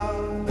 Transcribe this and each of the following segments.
Lord,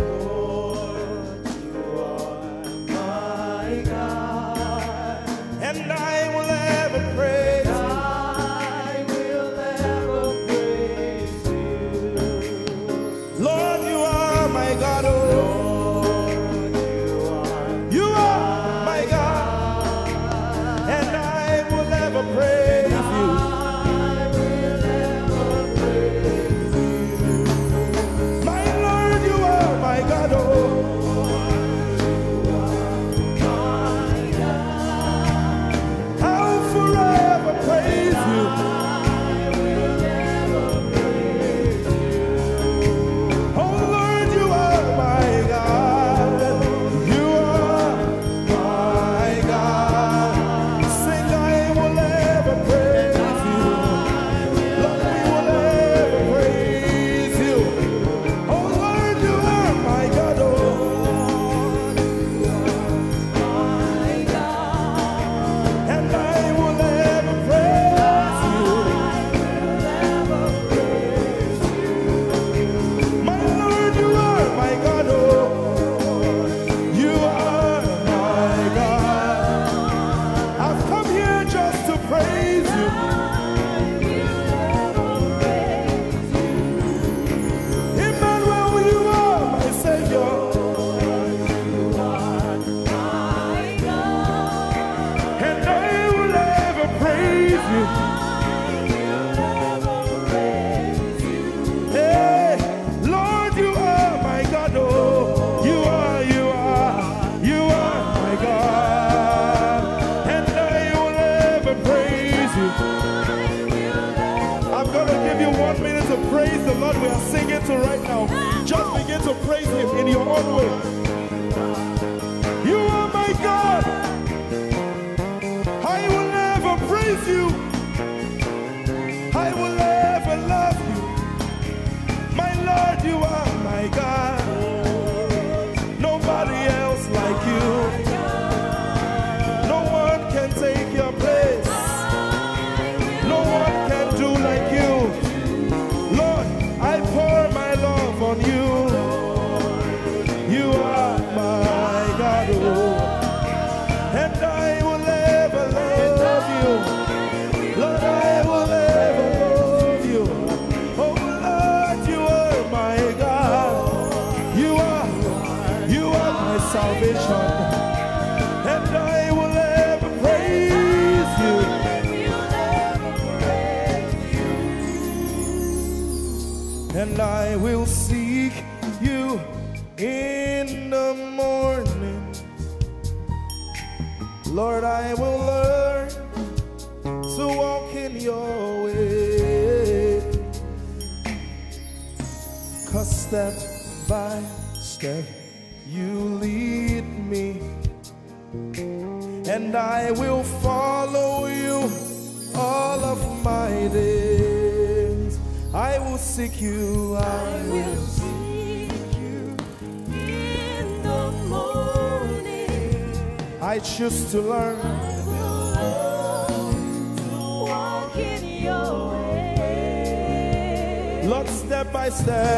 Choose to learn. Lord, step by step,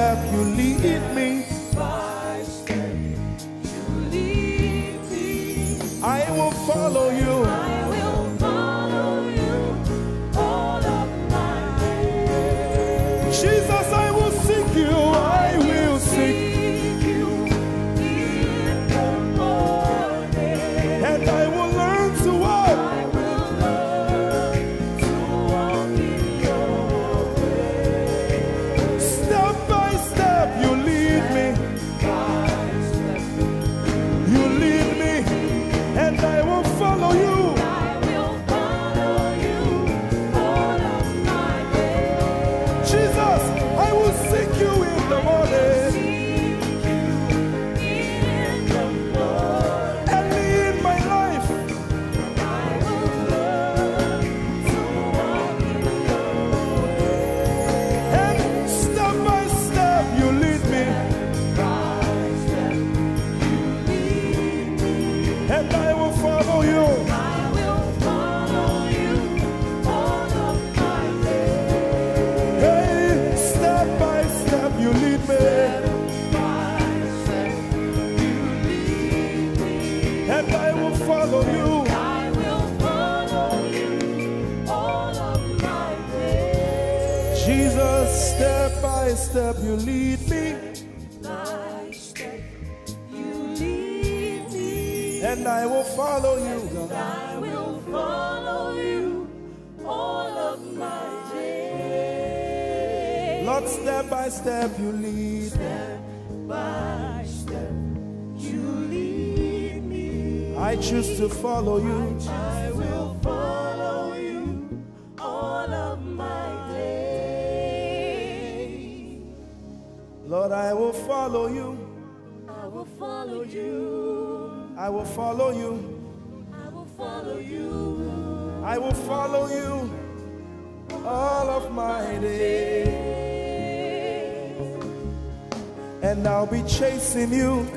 I'll be chasing you.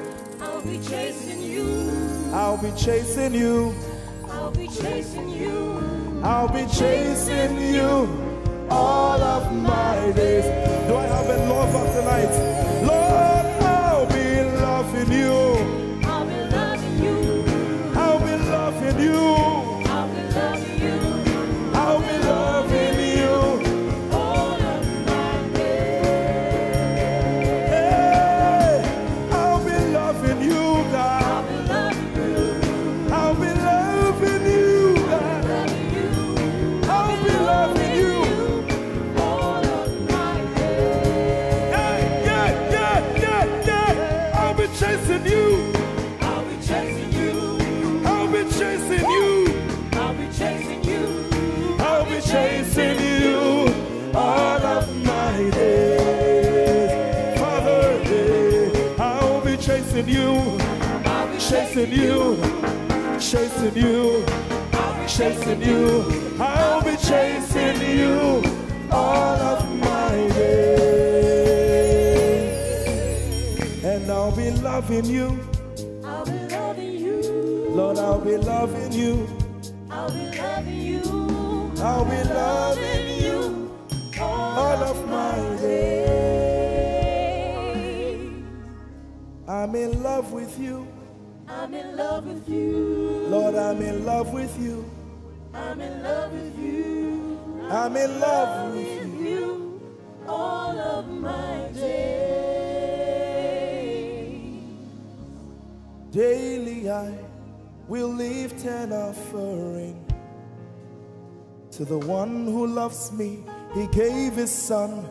I'll be chasing you. I'll be chasing you. I'll be chasing you. I'll be chasing you all of my days. Do I have a lover tonight? Chasing you, chasing you, chasing you. I'll be chasing you all of my days. And I'll be loving you, I'll be loving you. Lord, I'll be loving you. You. Lord, I'm in love with you. I'm in love with you. I'm in love with you all of my days. Daily I will lift an offering to the one who loves me. He gave his son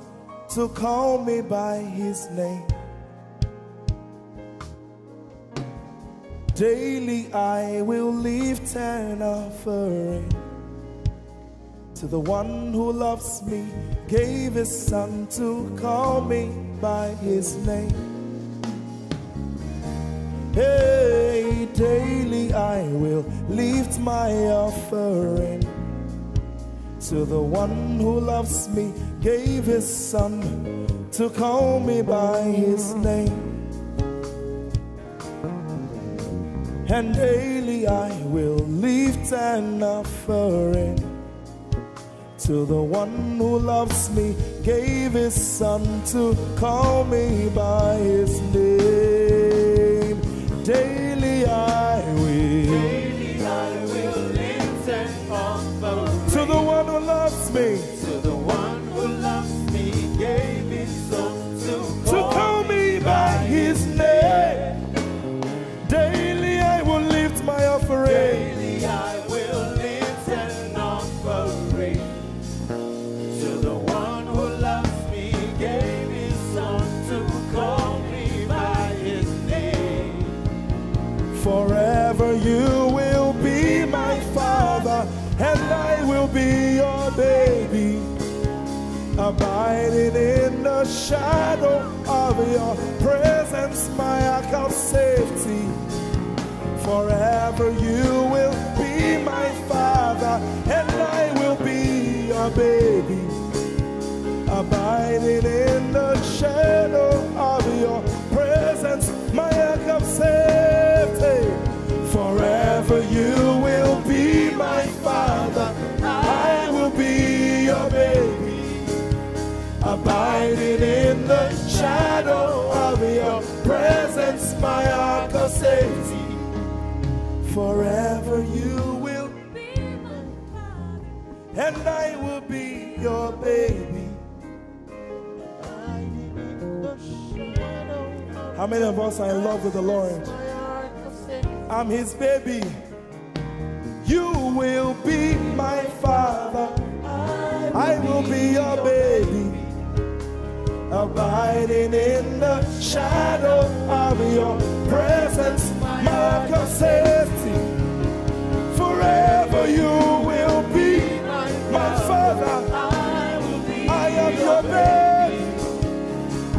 to call me by his name. Daily I will lift an offering to the one who loves me, gave his son to call me by his name. Hey, daily I will lift my offering to the one who loves me, gave his son to call me by his name. And daily I will lift an offering to the one who loves me, gave his son to call me by his name. Daily I will Daily I will lift an offering to the one who loves me, shadow of your presence, my ark of safety. Forever you will be my father, and I will be your baby. Abiding in the shadow of your presence, my ark of safety. Forever you will be my father, I will be your baby. Abiding my ark of safety. Forever you will be my father, and I will be your baby. How many of us are in love with the Lord? I'm his baby. You will be my father. I will be your baby abiding in the shadow of your presence, my God safety. Forever you will be my father. I am your baby.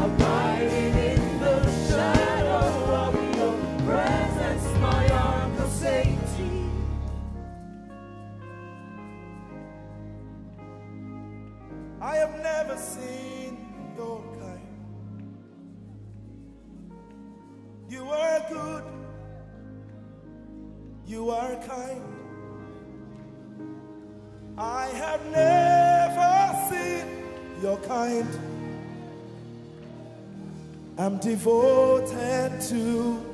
Abiding in the shadow of your presence, my arm of safety. I have never seen You are good. You are kind. I have never seen your kind. I'm devoted to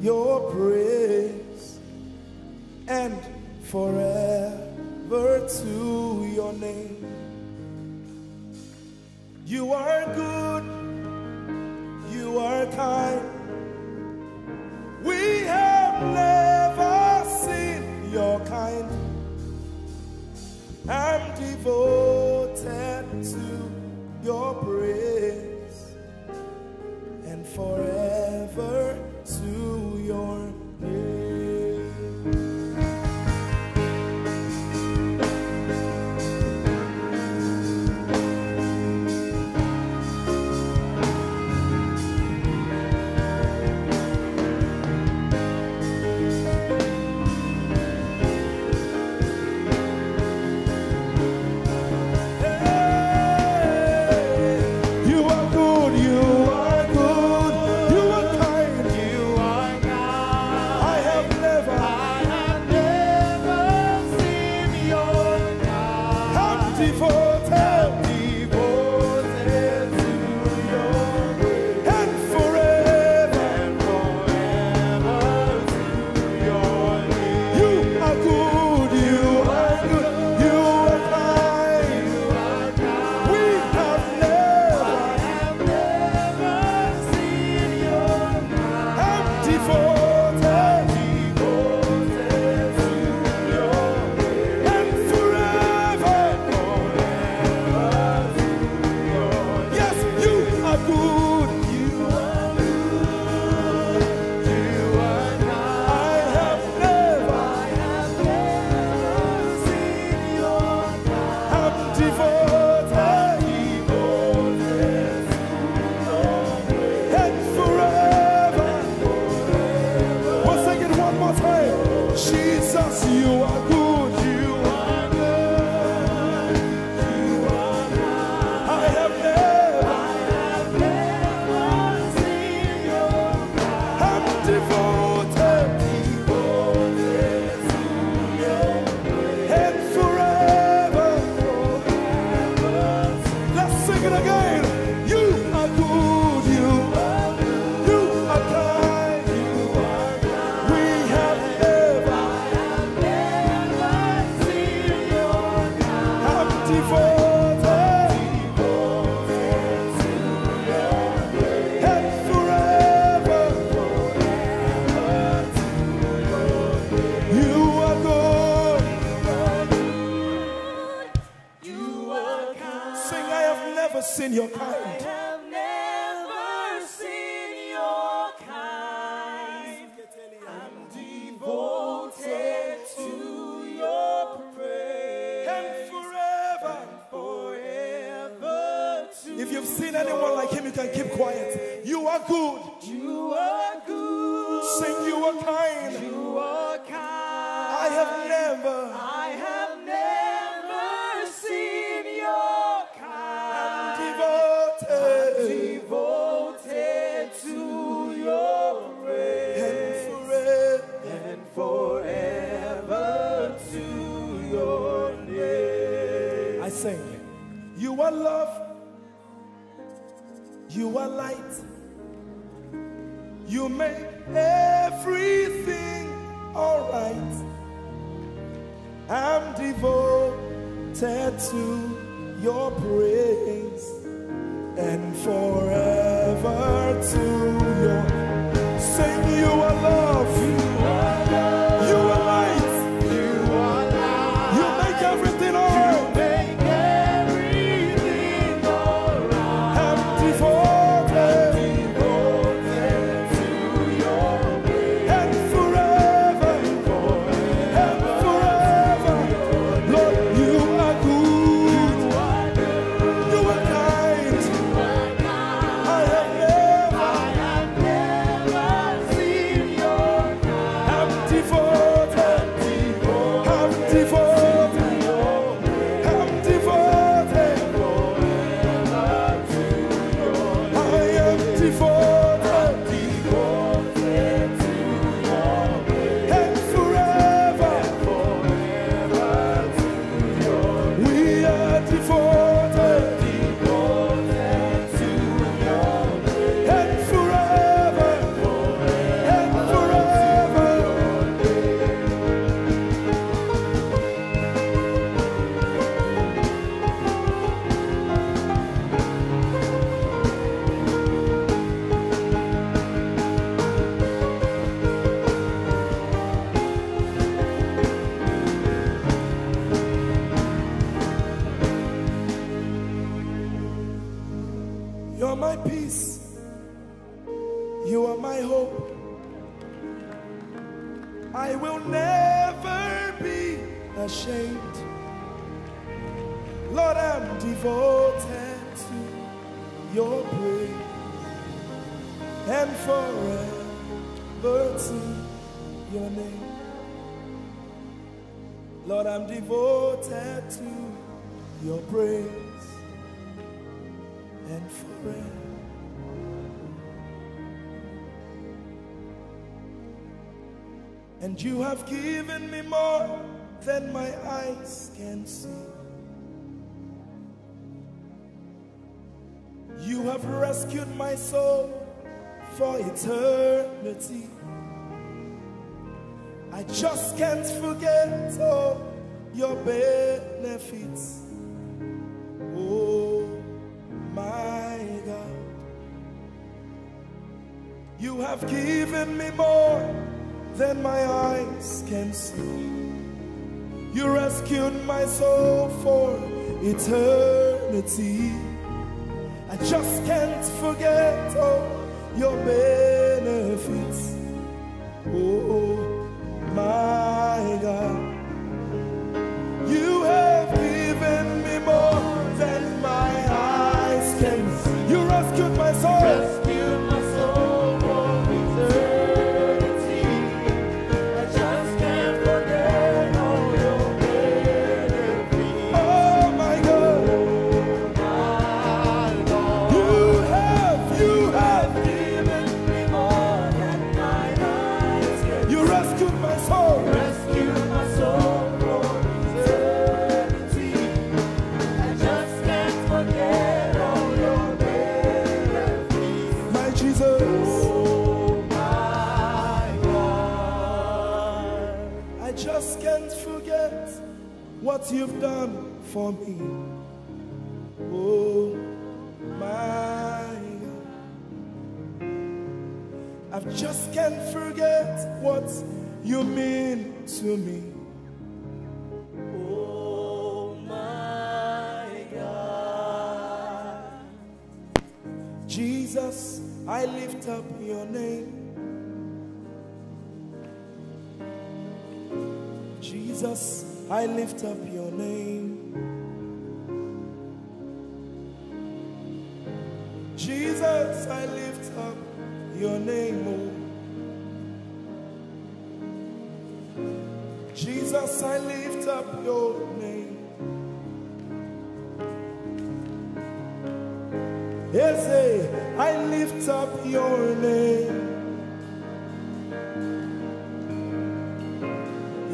your praise and forever to your name. You are good, you are kind. We have never seen your kind. I'm devoted to your praise and forever to your name. You're my peace. You are my hope. I will never be ashamed. Lord, I'm devoted to your praise and forever to your name. Lord, I'm devoted to your praise and forever. And you have given me more than my eyes can see. You have rescued my soul for eternity. I just can't forget all your benefits. Have given me more than my eyes can see. You rescued my soul for eternity. I just can't forget all your benefits. Oh my God. You've done for me. Oh my God. I just can't forget what you mean to me. Oh my God. Jesus, I lift up your name. Jesus, I lift up your Jesus, I lift up your name. Yes, eh, I lift up your name.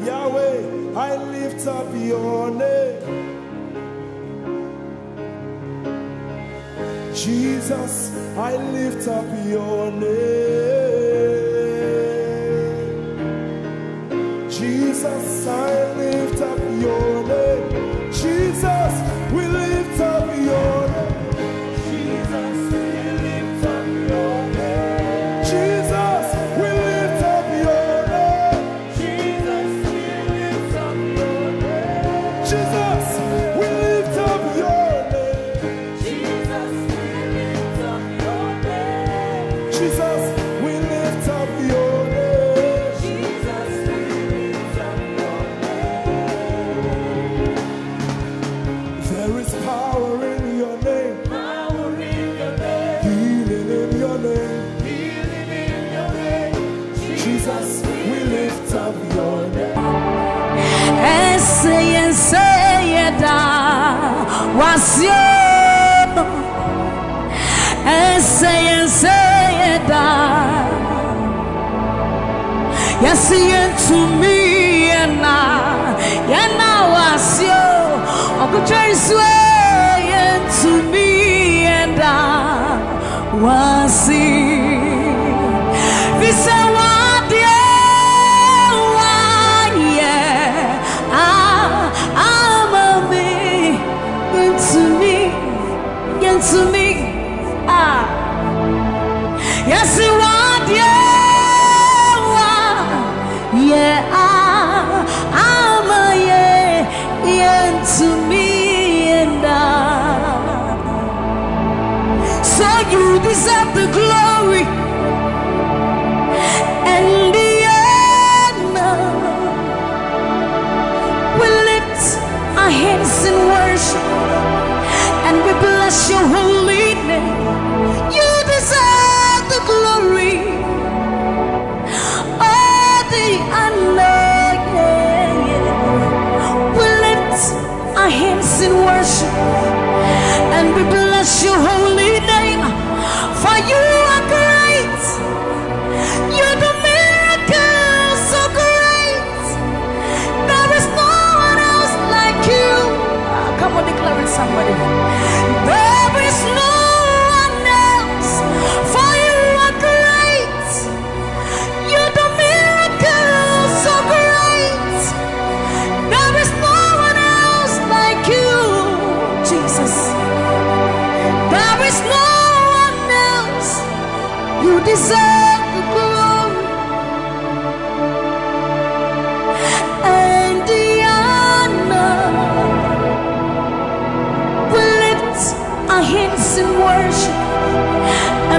Yahweh, I lift up your name. Jesus, I lift up your name. see into me.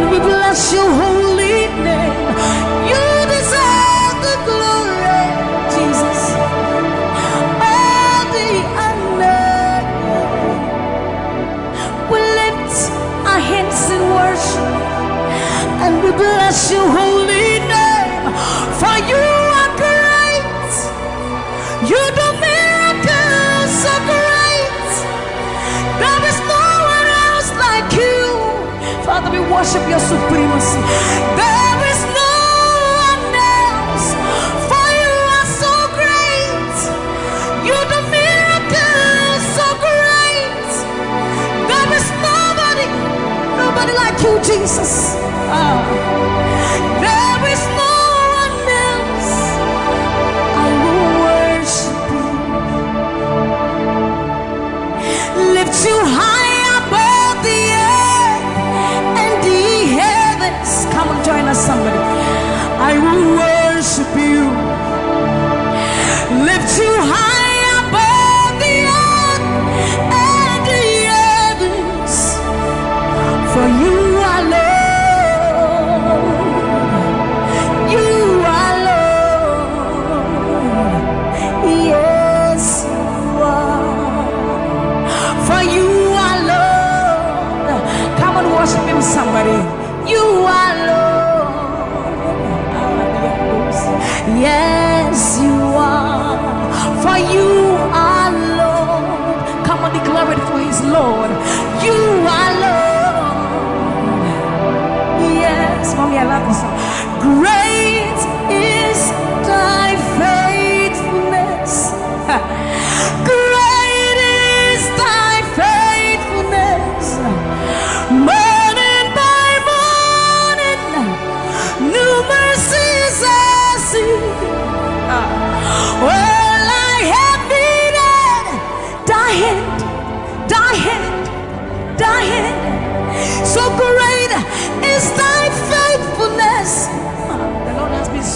vigilância, o worship your supremacy. There is no one else, for you are so great. You do miracles so great. There is nobody, nobody like you, Jesus. Oh.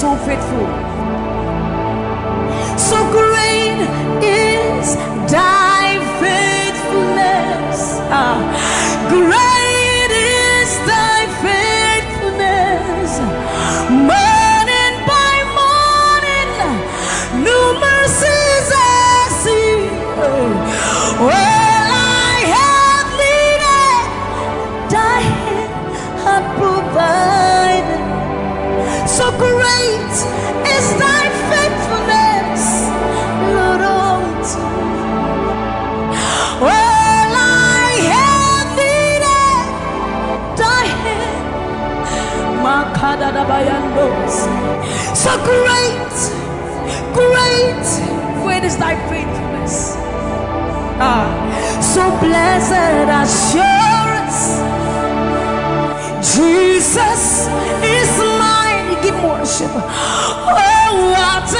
so faithful. So great is thy faithfulness. Ah. So great, great, great is thy faithfulness. Ah, so blessed assurance, Jesus is mine. Give worship. Oh, what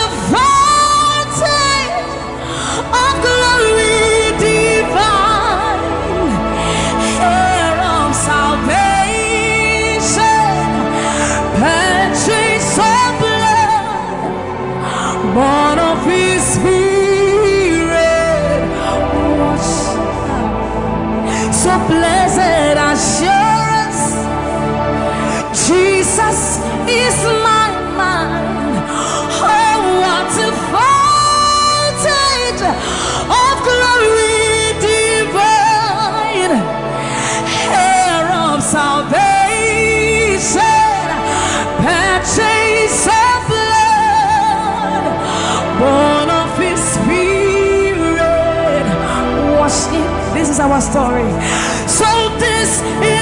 our story. So this is.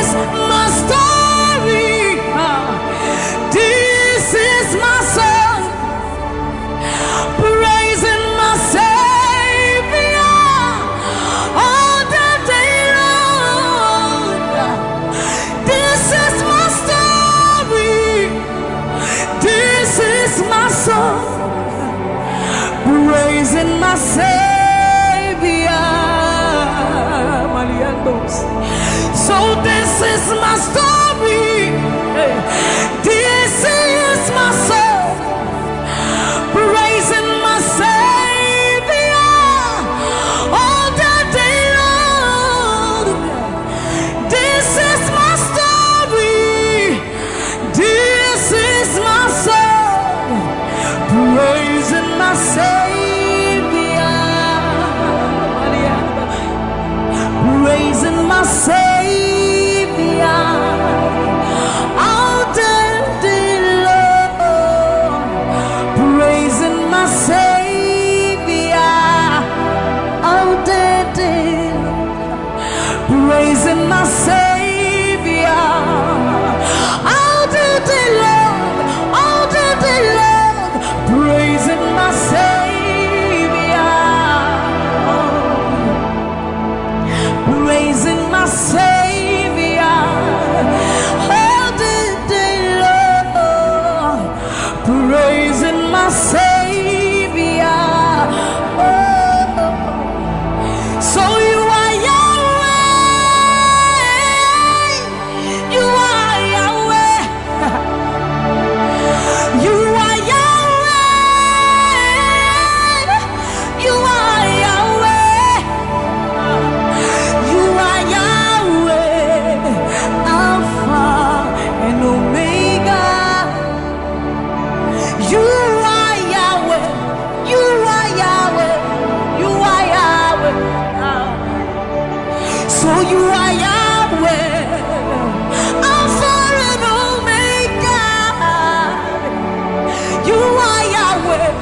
Oh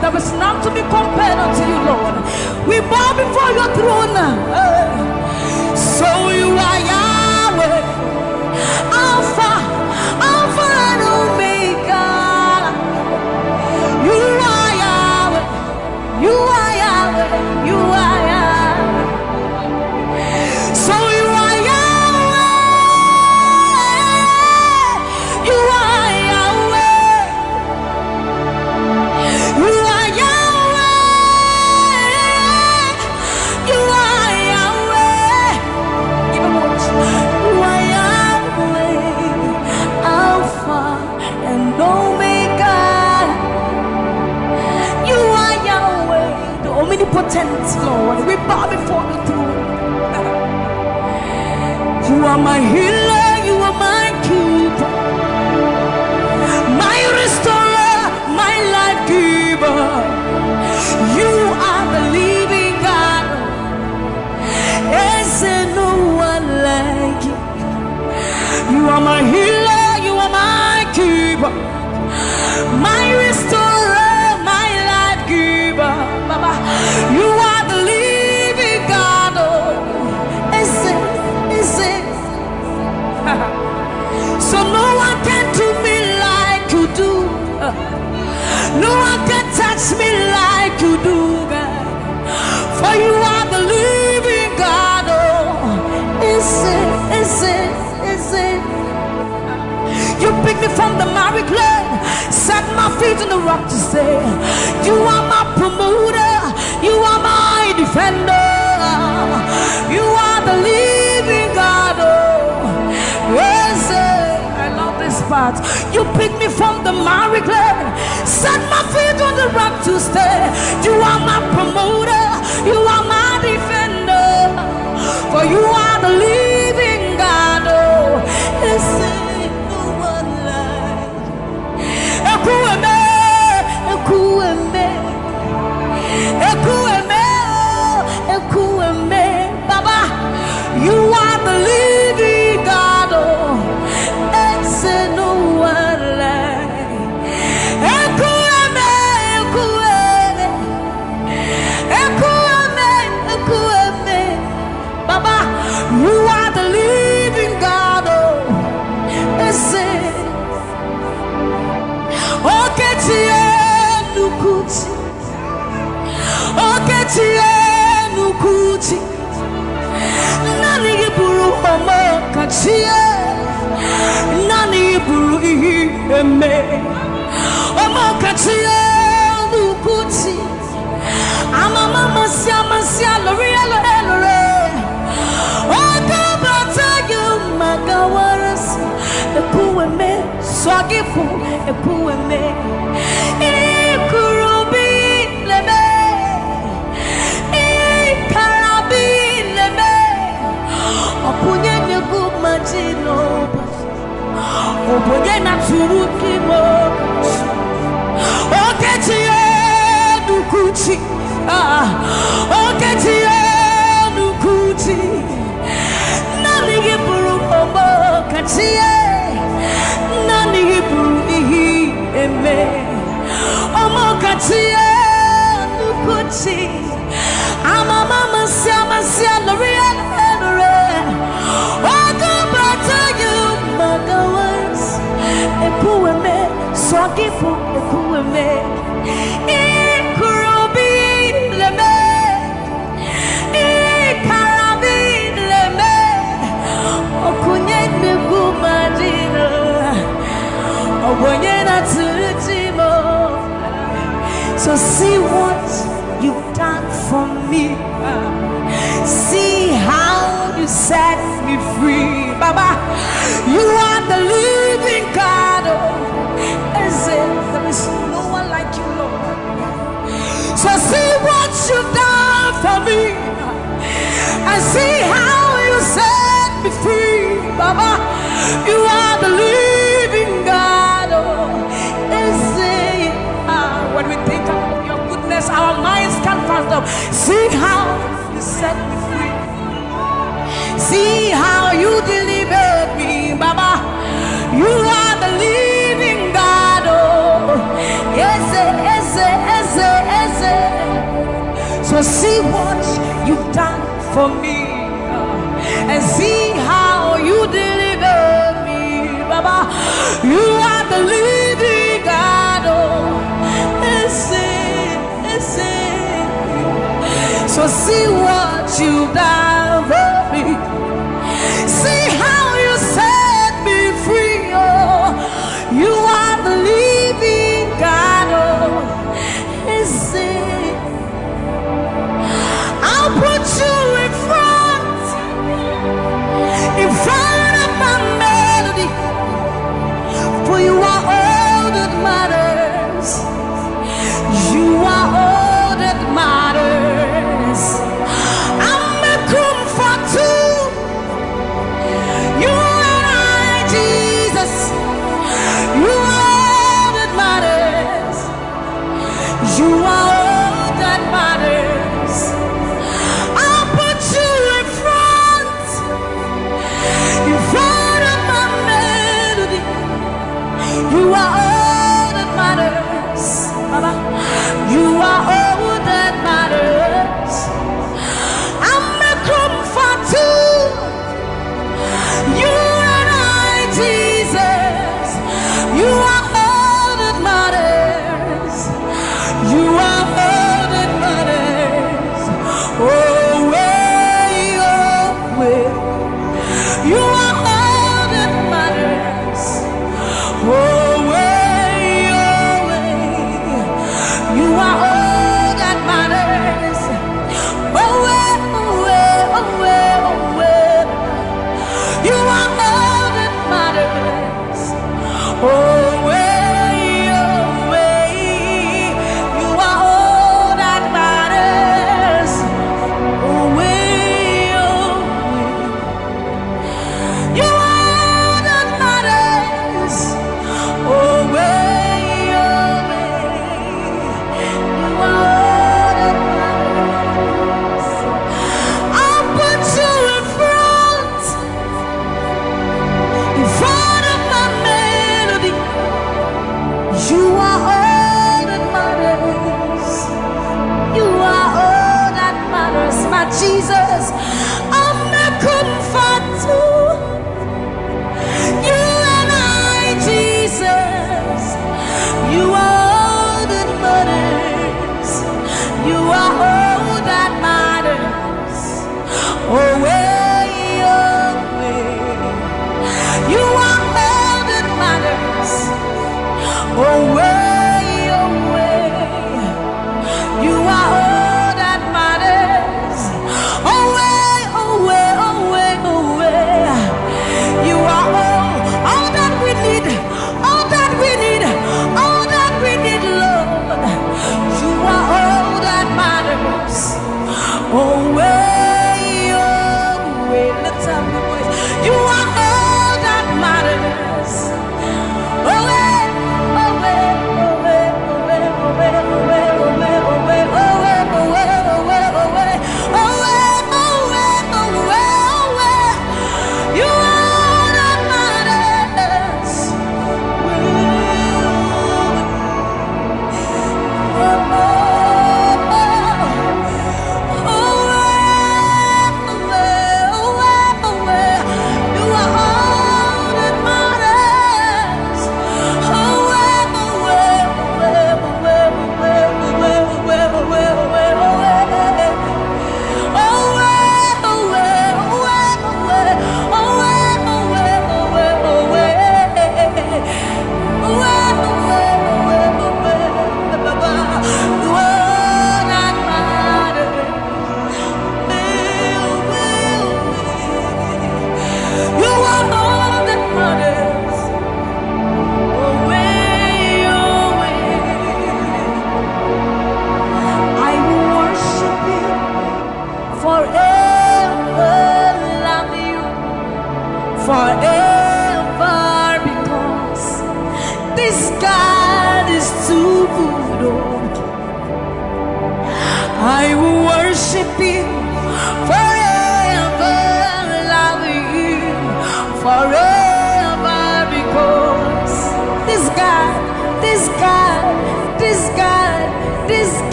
there is none to be compared unto you, Lord. We bow before your throne. Eh. So you are. bow before the throne. You are my healer, you are my keeper, my restorer, my life giver. You are the living God. Is there no one like you? You are my healer. No one can touch me like you do, God. For you are the living God. Oh, is it, is it, is it? You picked me from the miry clay, set my feet on the rock to stay. You are my promoter, you are my defender. You are the living God. You picked me from the miry clay, set my feet on the rock to stay. You are my promoter, you are my defender. For you are the living God. Oh, kachie Nani iburu ihi eme. Kachie nukuti Amama masia masia lori elo elo re Okabata you magawaras Ekueme swagifu ekueme Ikurubi majino Opunye na turuki mo Oketie nukuchi ah Oketie nukuchi Nani giburu omo kachie Nani giburu ihi eme Omo kachie nukuchi Ama mama sia masia lori for me and see how you deliver me, Baba. You are the living God. Oh, listen, listen. So see what you've done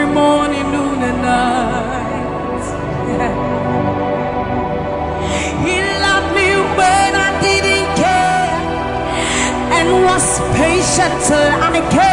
every morning, noon, and night. Yeah. He loved me when I didn't care and was patient till I came.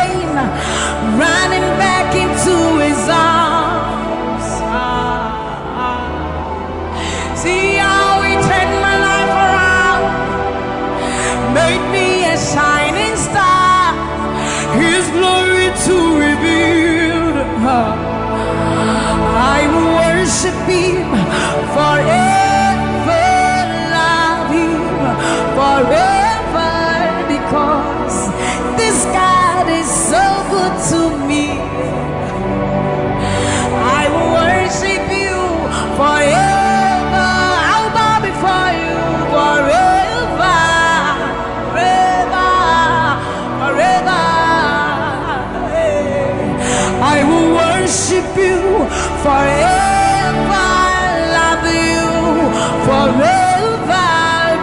forever I love you. Forever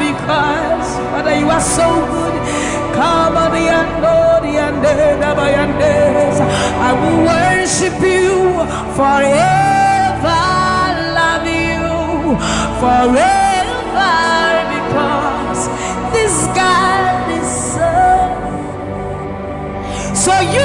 because Father you are so good. Come on the unknown oh, eh, eh, eh. I will worship you. Forever I love you. Forever because this God is so so you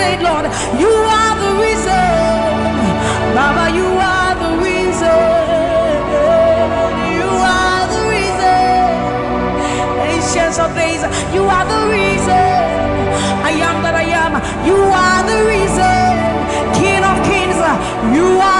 state, Lord. You are the reason. Baba, you are the reason. You are the reason. Ancient of days, you are the reason. I am that I am. You are the reason. King of kings, you are.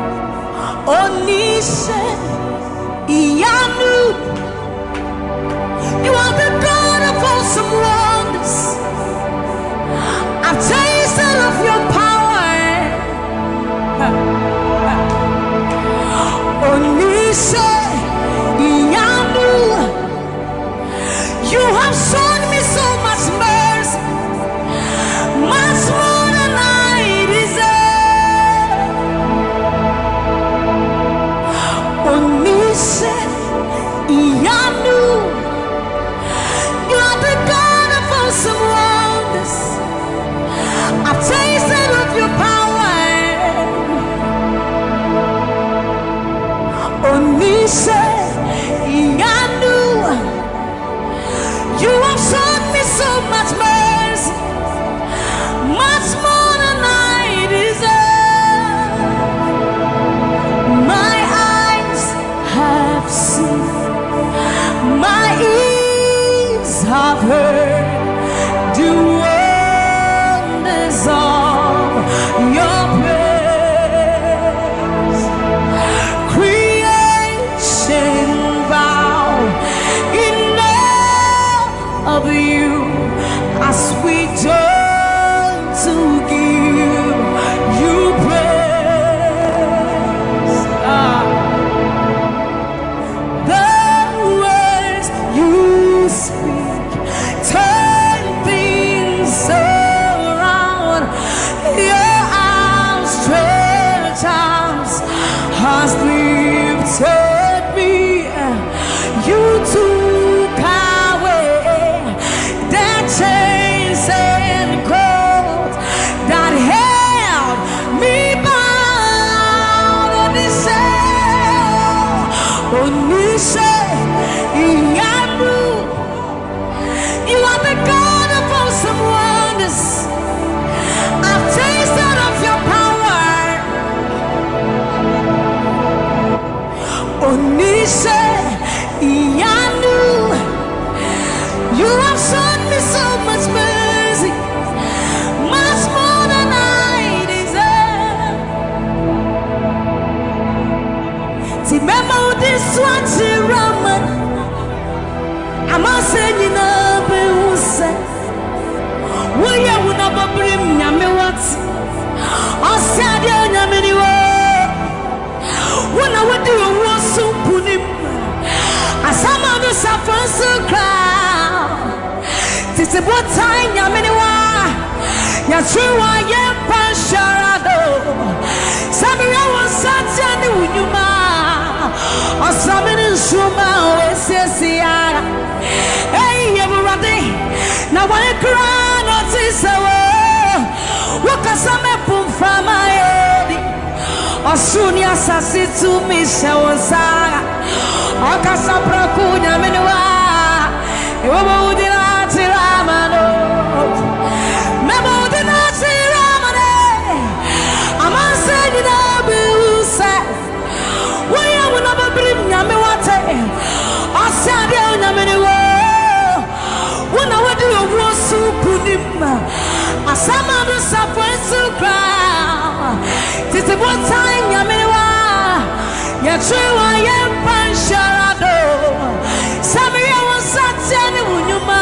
oníṣẹ́ ìyanu. Titi botai nyame ni wa. Ya wa ye pansharado. Samira won satya ni wunyuma. Osame ni nsuma o esiesi ara. Hey yeburade. Na wa kra no ti sewo. Wakasa me pumfama edi. Osuni asasi tu mi shewo sara. Akasa praku nyamenwa. Iwobo udina tiramano. Supu nim. Asama do safo esu kra. Titi bo time nyamene wa. Yɛtwe yɛ mpa nhyɛrado Sameria wo nsateɛ ne wo nnwuma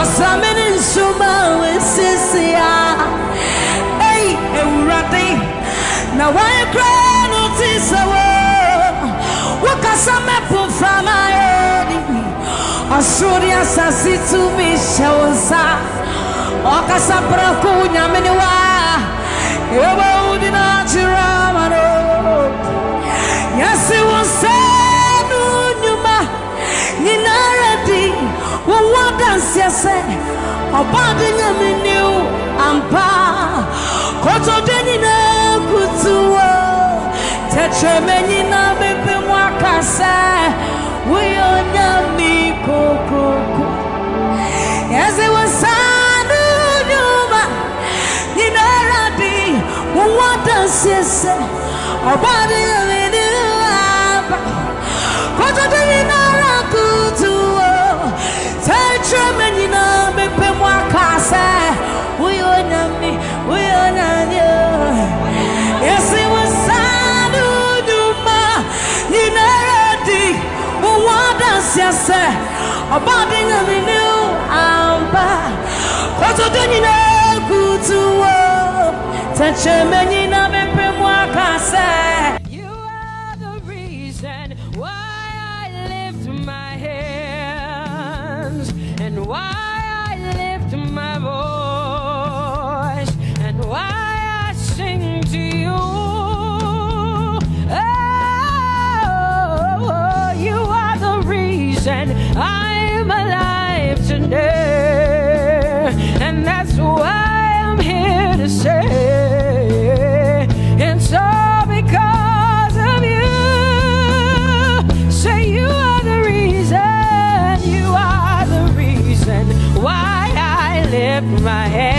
Ɔsame ne nsoma wɔasiesia Ei, Awurade Na wɔyɛ koraa no te sɛ wo Wokasa mɛpo mframa ɛni Ɔsoro ne asase tumi hyɛ ɔkasa prako nyame ne wa yɛbɛwo dina akyerɛ ama no yɛse wo sɛ no nnwuma nyinara di wowɔ danseɛ sɛ ɔbaade nyame ne wo ampa kɔtɔde nyinaa kutuwo tɛkyerɛ me nyinaa mepem akasɛ siese ọbaade yẹmi ni aba kọjọdẹ mi nara kutu o. Tẹtẹ mi nyina mi pe mu aka sẹ. Wuyi onyami wuyi onyami o. Yasi wo sanu duma nyinara di mo wọ ada siese ọbaade yẹmi ni aba kọjọdẹ nyina kutu o. You are the reason why I lift my hands and why I lift my voice and why I sing to you. Oh, you are the reason I'm alive today, and that's why I'm here to say. My hands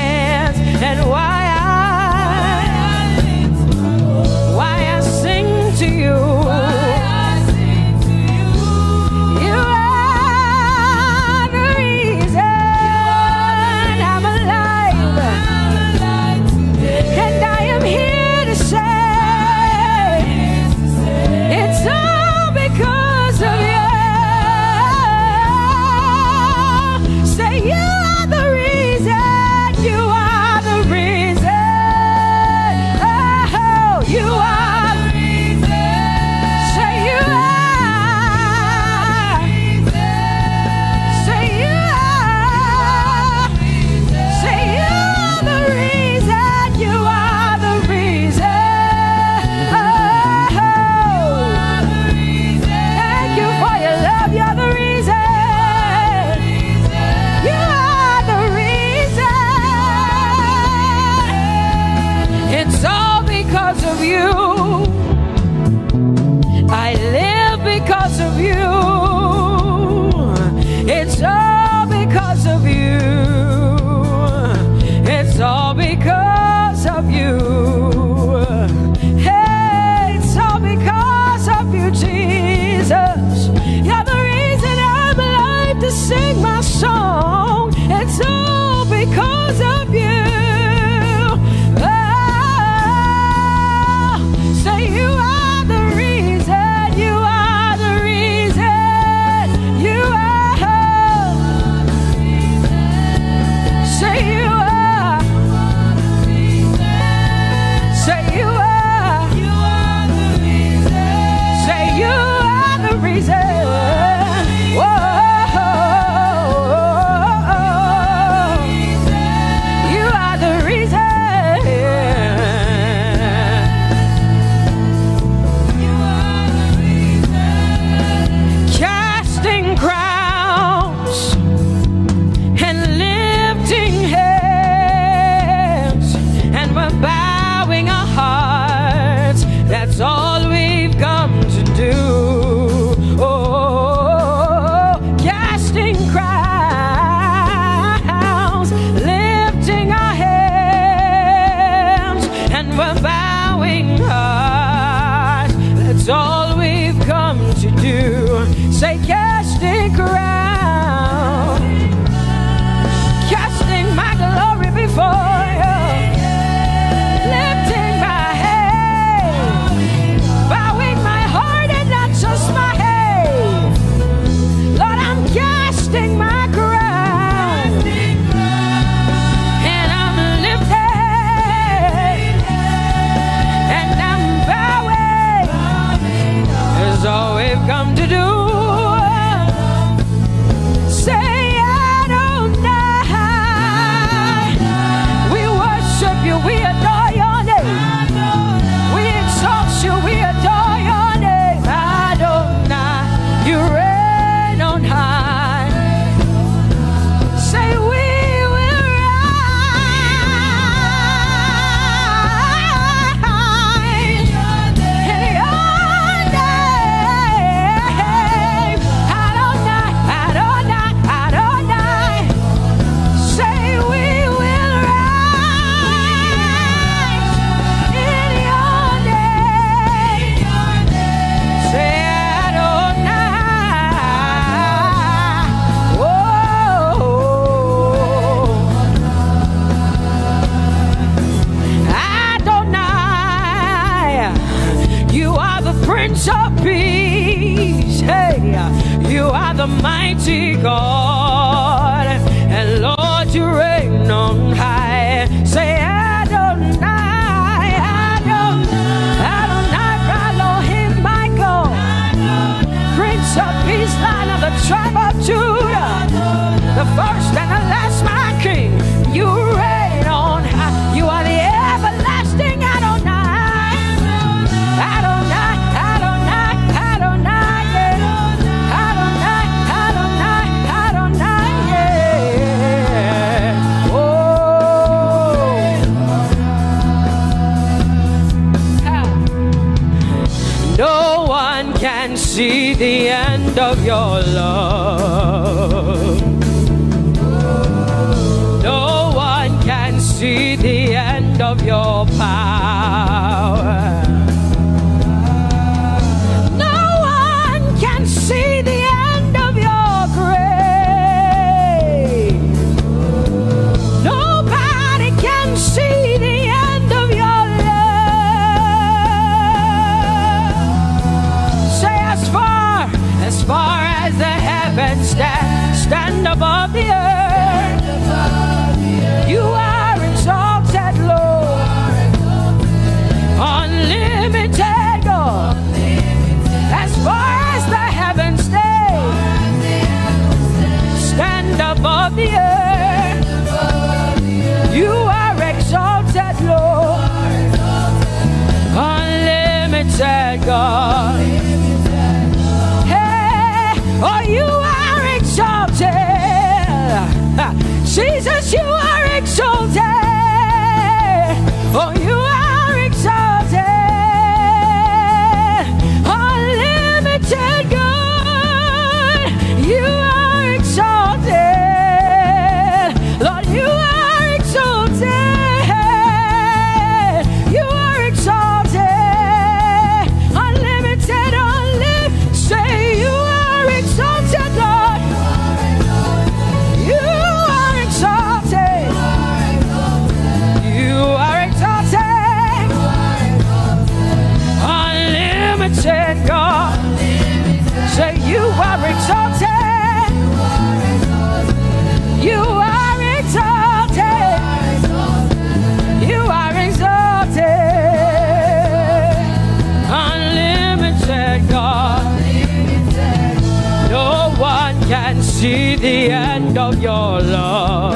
the end of your love.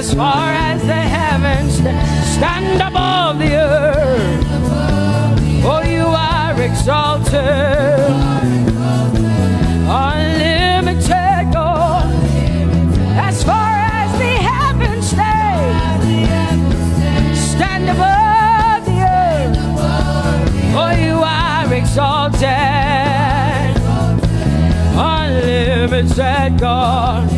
as far as the heavens stand above the earth. For you are exalted, unlimited, God. As far as the heavens stand, stand above the earth. For you are exalted, unlimited, God.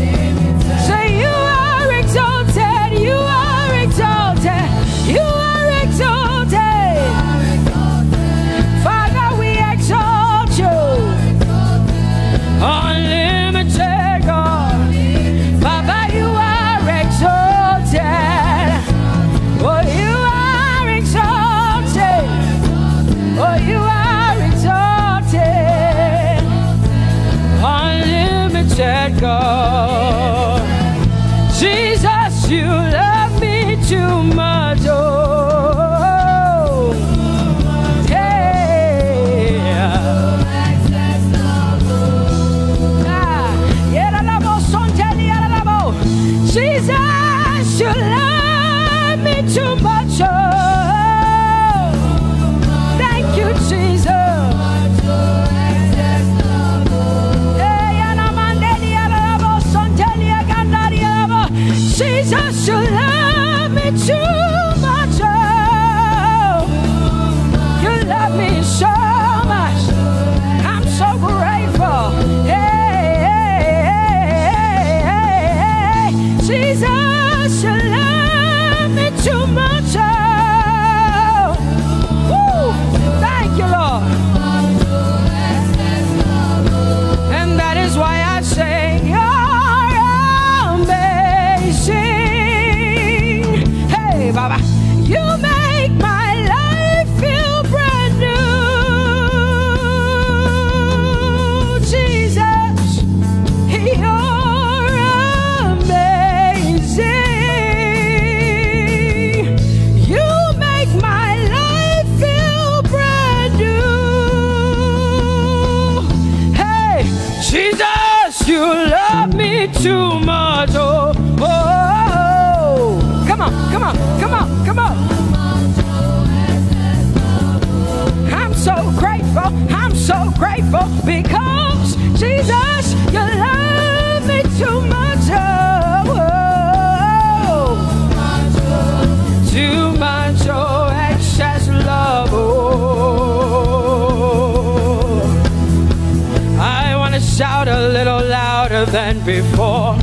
before.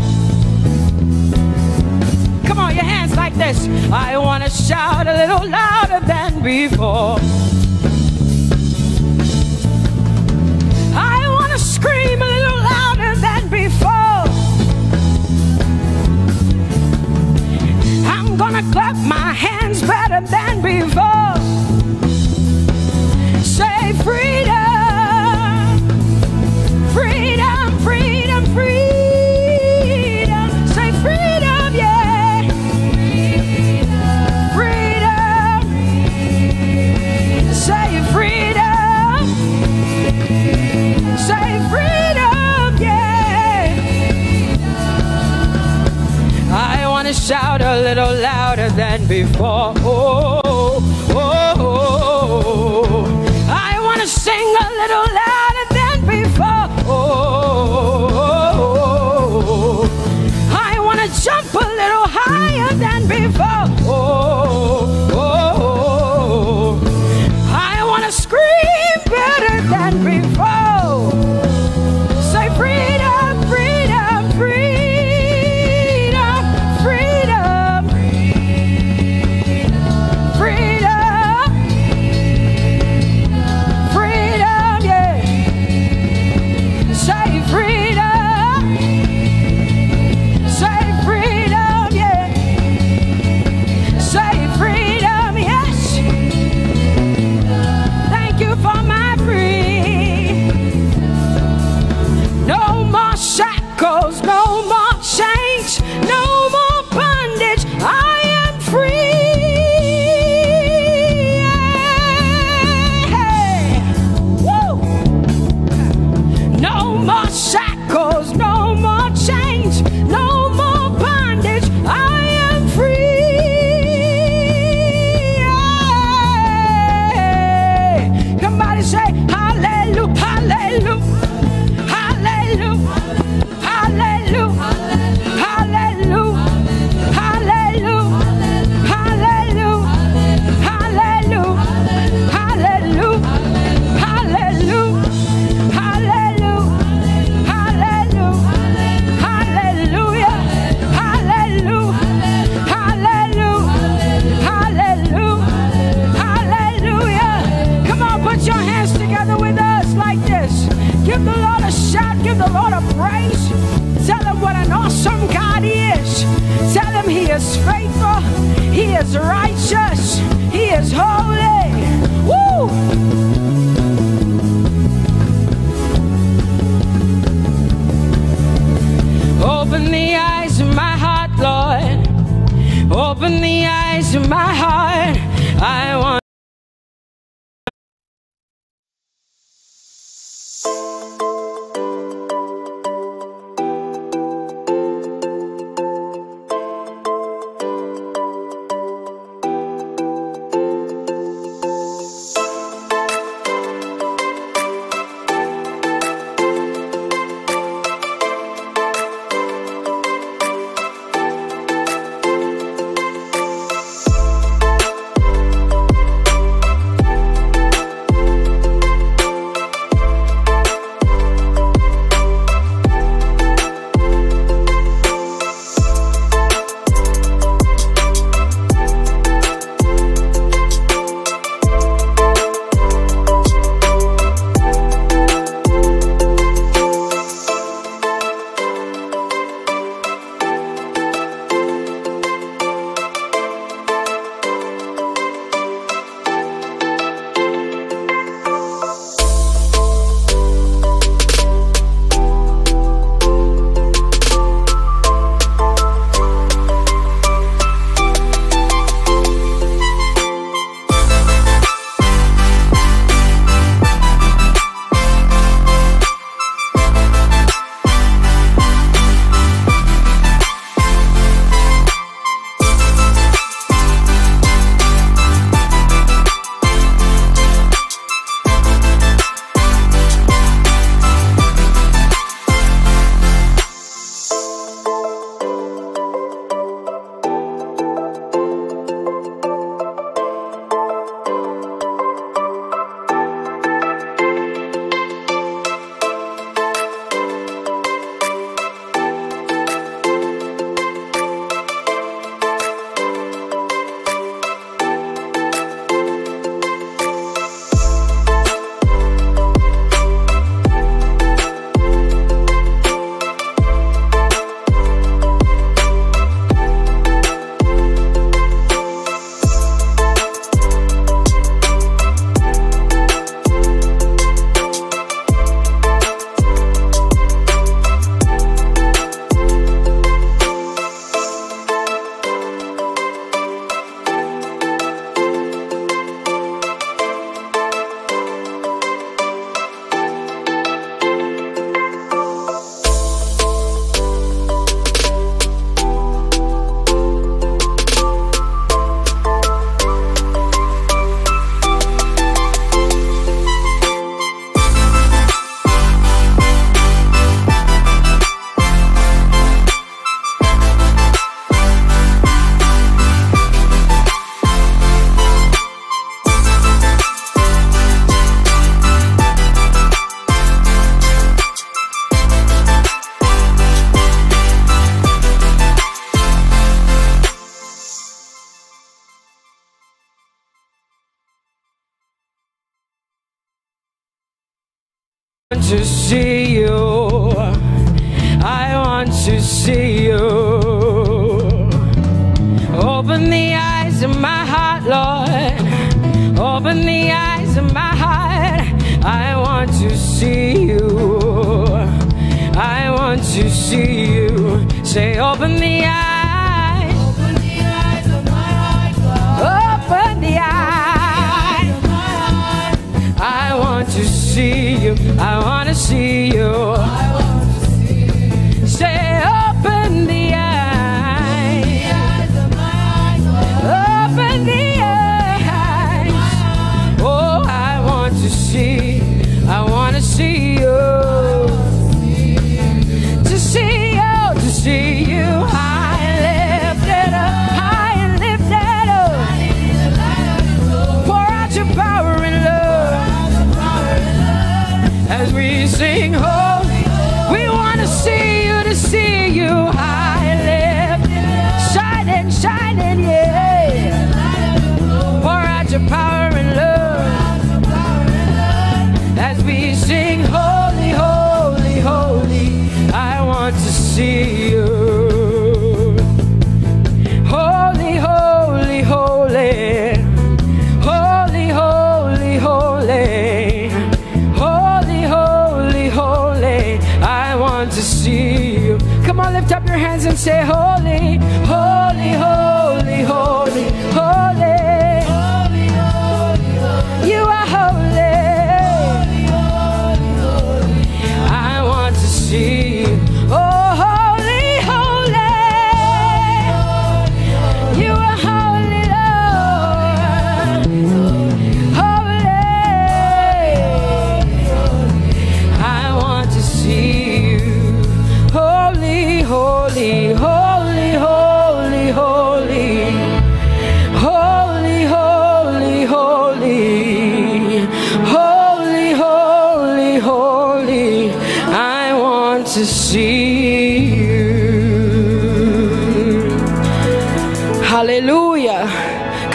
Come on, your hands like this. I want to shout a little louder than before. for.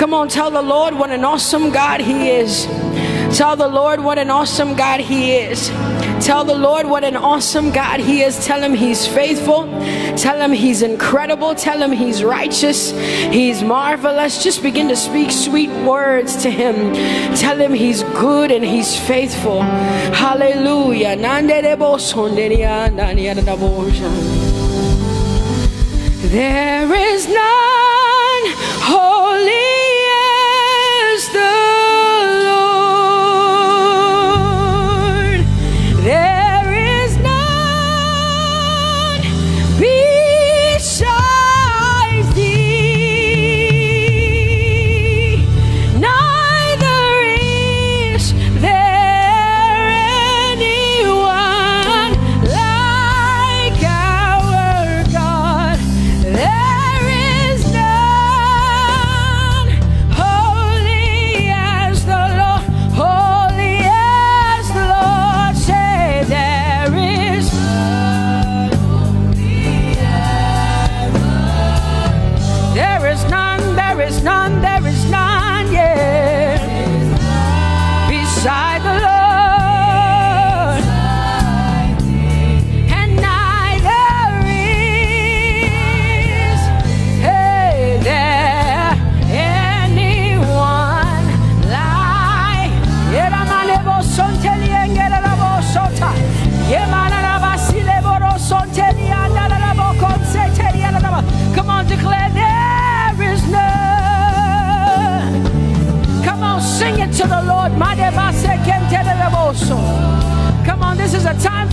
Come on, tell the Lord what an awesome God He is. Tell the Lord what an awesome God He is. Tell the Lord what an awesome God He is. Tell Him He's faithful. Tell Him He's incredible. Tell Him He's righteous. He's marvelous. Just begin to speak sweet words to Him. Tell Him He's good and He's faithful. Hallelujah. There is none holy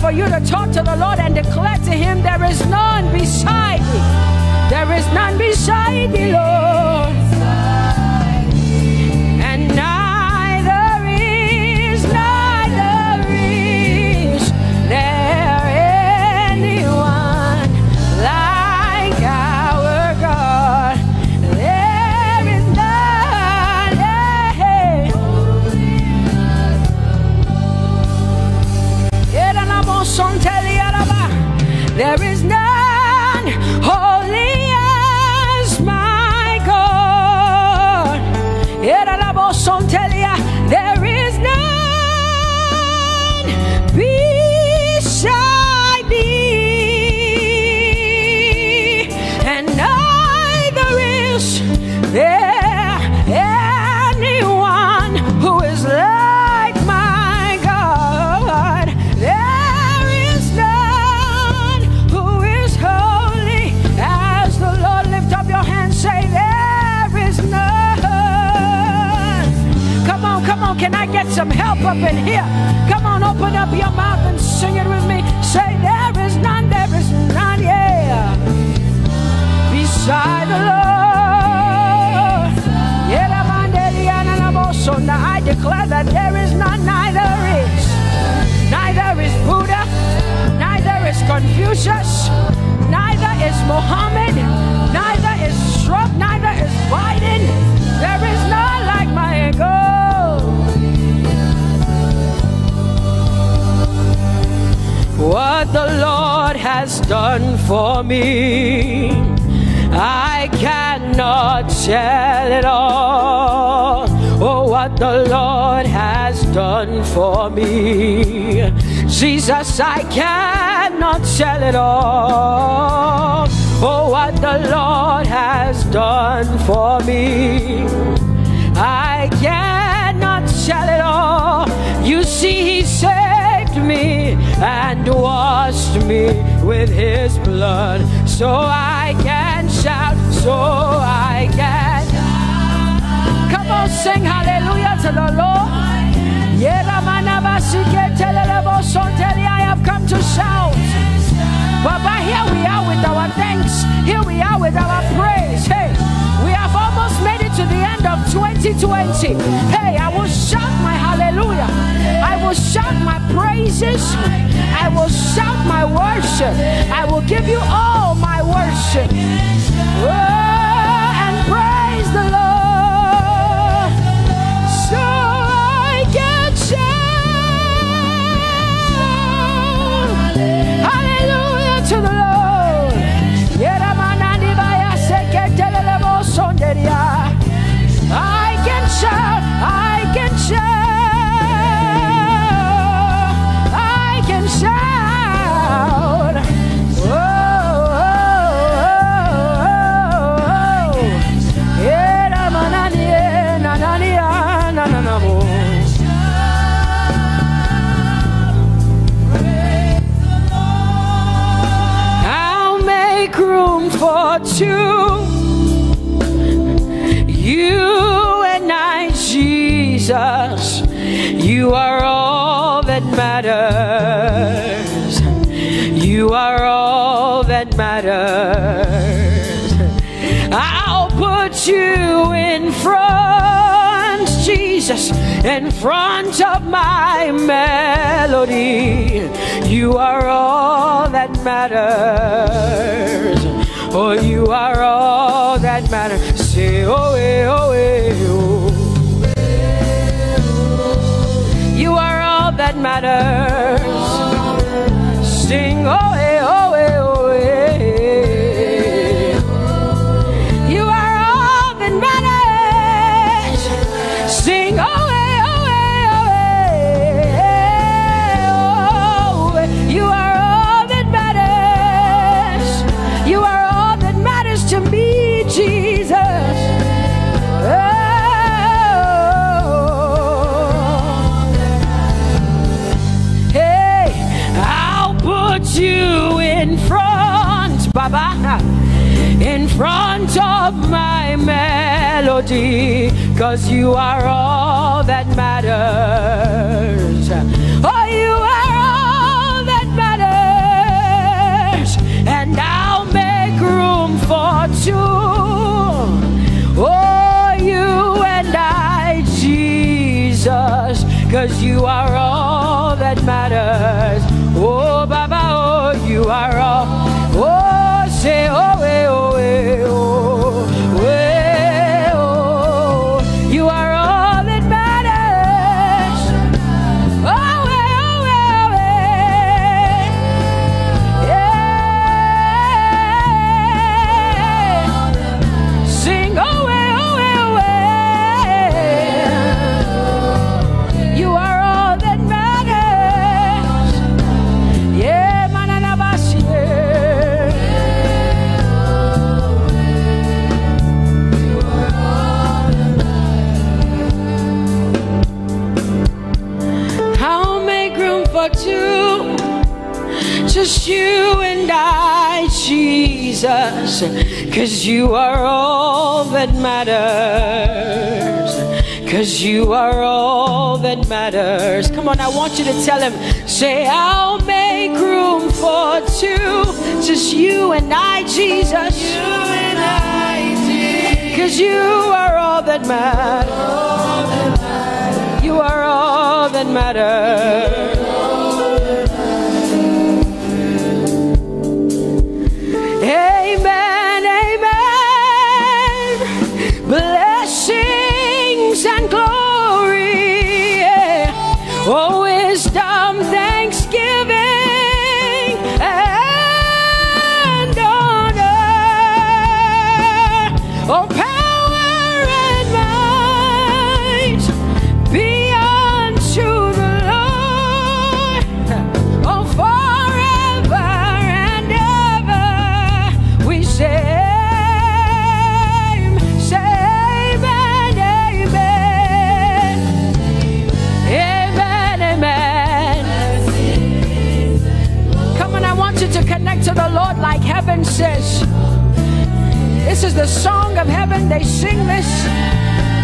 for you to talk to the Lord and declare to Him there is none beside me. There is none beside thee, Lord. Up in here? Come on, open up your mouth and sing it with me. Say, There is none, there is none, yeah. Beside the Lord. So now I declare that there is none, neither is. Neither is Buddha, neither is Confucius, neither is Mohammed, neither is Trump, neither is Biden. There is What the Lord has done for me, I cannot tell it all. Oh, what the Lord has done for me, Jesus, I cannot tell it all. Oh, what the Lord has done for me, I cannot and washed me with his blood. So I can shout, so I can. shout. Come on, sing hallelujah to the Lord. I have come to shout. Baba, here we are with our thanks. Here we are with our praise. Hey, we have almost made to the end of 2020. Hey, I will shout my hallelujah. I will shout my praises. I will shout my worship. I will give you all my worship. Oh, two. You and I, Jesus, you are all that matters. You are all that matters. I'll put you in front, Jesus, in front of my melody. You are all that matters. Oh, you are all that matters. Say, oh, eh, oh, eh, oh. You are all that matters. Sing, oh, front of my melody, cause you are all that matters. Oh, you are all that matters, and I'll make room for two. Oh, you and I, Jesus, cause you are all that matters. Oh, Baba, oh, you are all. Jesus. Cause you are all that matters. Cause you are all that matters. Come on, I want you to tell him, say, I'll make room for two. Just you and I, Jesus. You and I, Jesus. Cause you are all that matters. You are all that matters. This is the song of heaven. They sing this.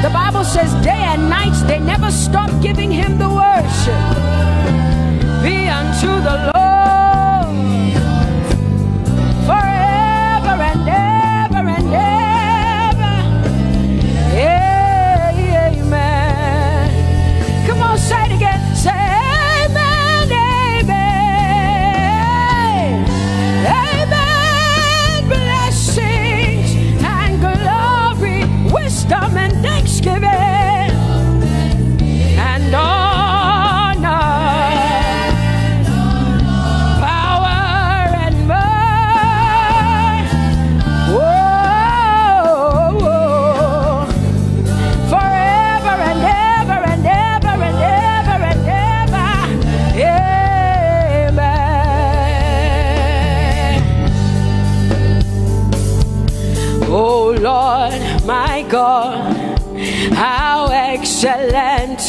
The Bible says day and night they never stop giving him the worship. Be unto the Lord.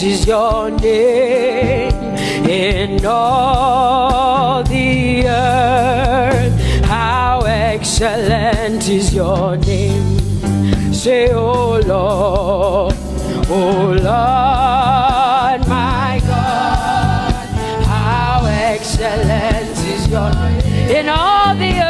Is your name in all the earth. How excellent is your name. Say, Oh Lord, Oh Lord, my God, how excellent is your name in all the earth.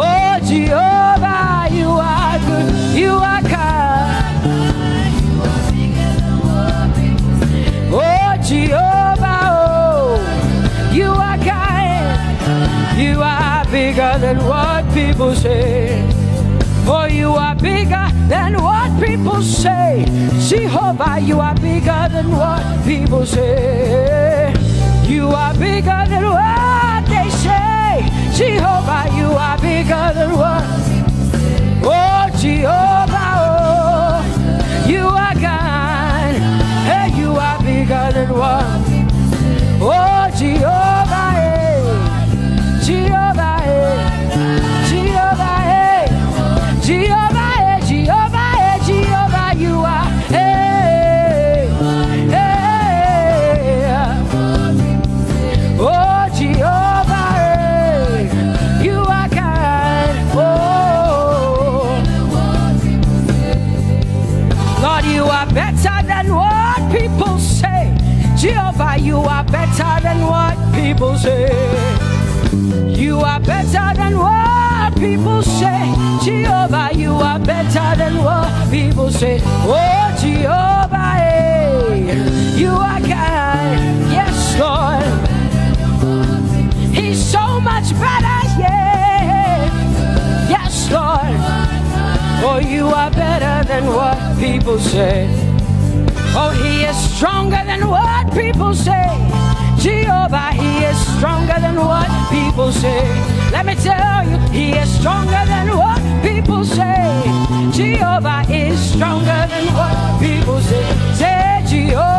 Oh, Jehovah, you are good. You are kind. Oh, Jehovah, oh, you are kind. You are bigger than what people say. Oh, you are bigger than what people say. Jehovah, you are bigger than what people say. You are bigger than what they say. Jehovah, you are bigger than people say. Jehovah, you are better than what people say. Oh, Jehovah, hey, you are kind. Yes, Lord. He's so much better, yeah. Yes, Lord. Oh, you are better than what people say. Oh, he is stronger than what people say. Jehovah, he Let me tell you, he is stronger than what people say. Jehovah is stronger than what people say. Say, Jehovah,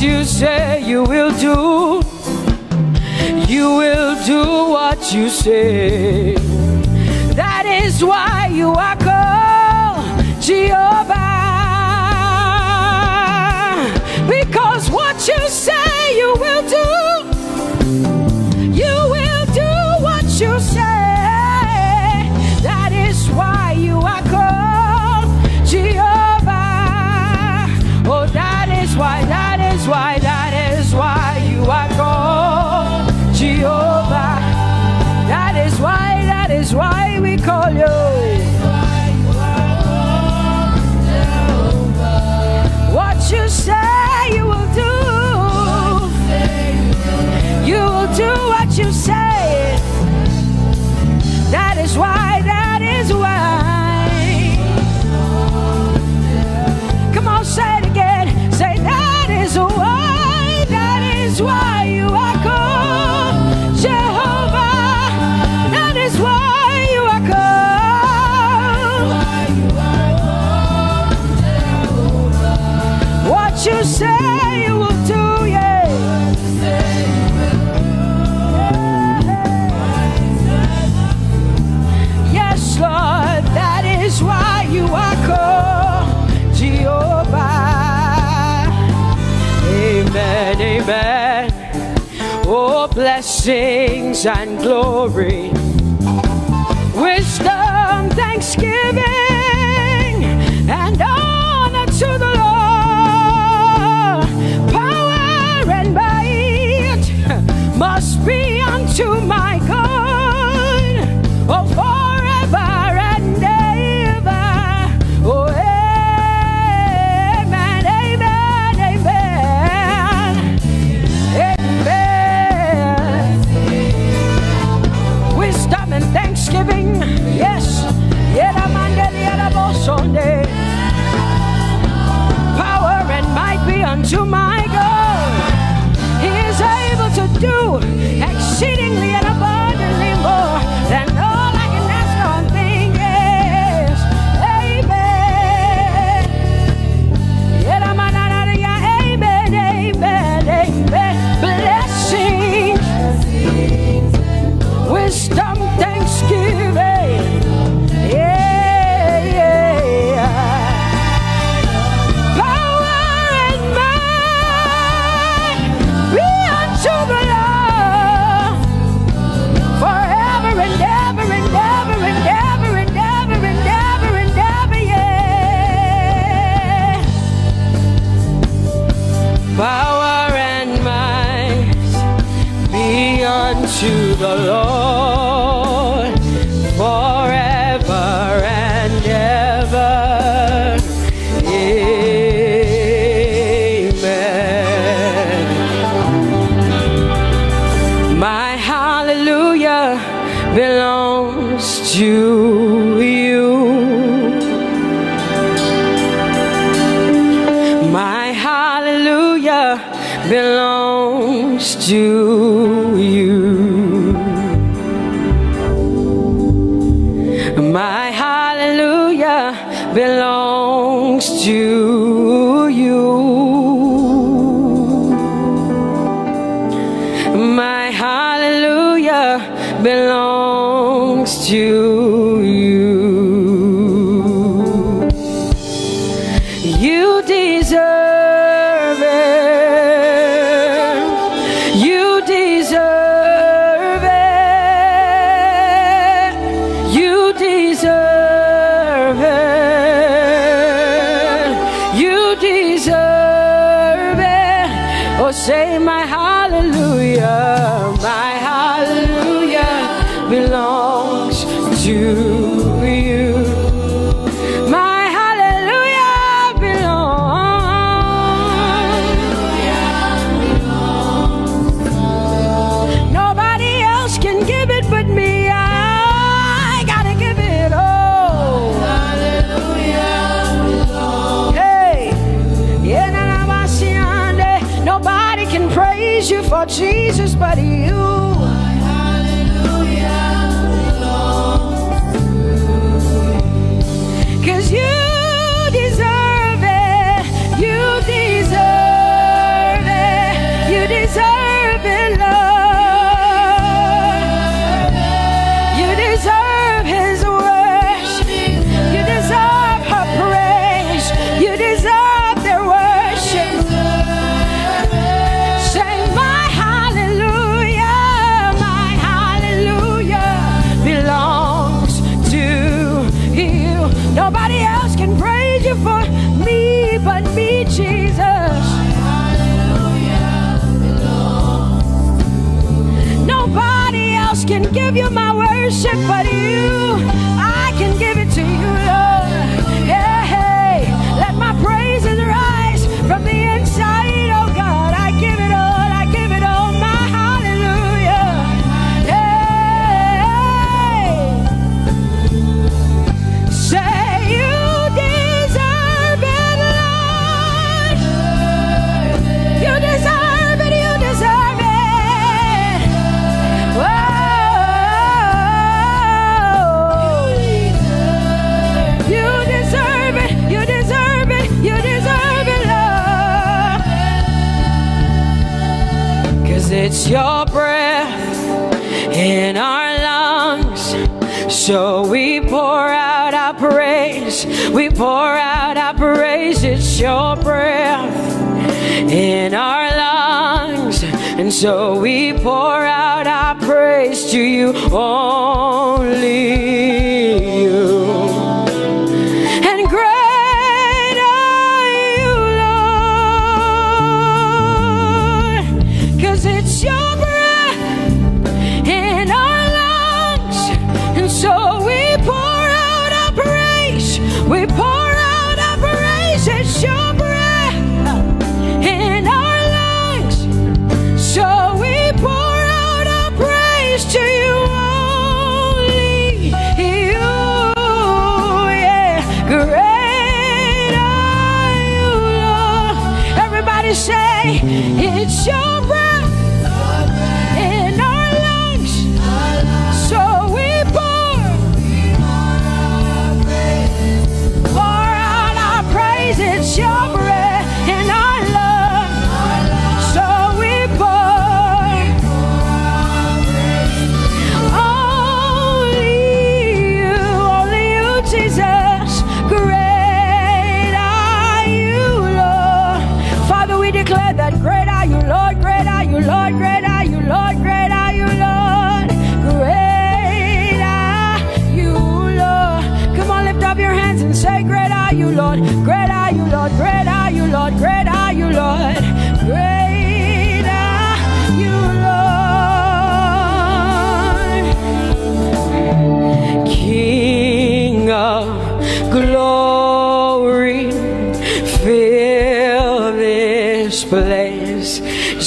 you say you will do. You will do what you say. That is why you are called Jehovah. Because what you say you will do. blessings and glory. you. And so we pour out our praise to you. Oh,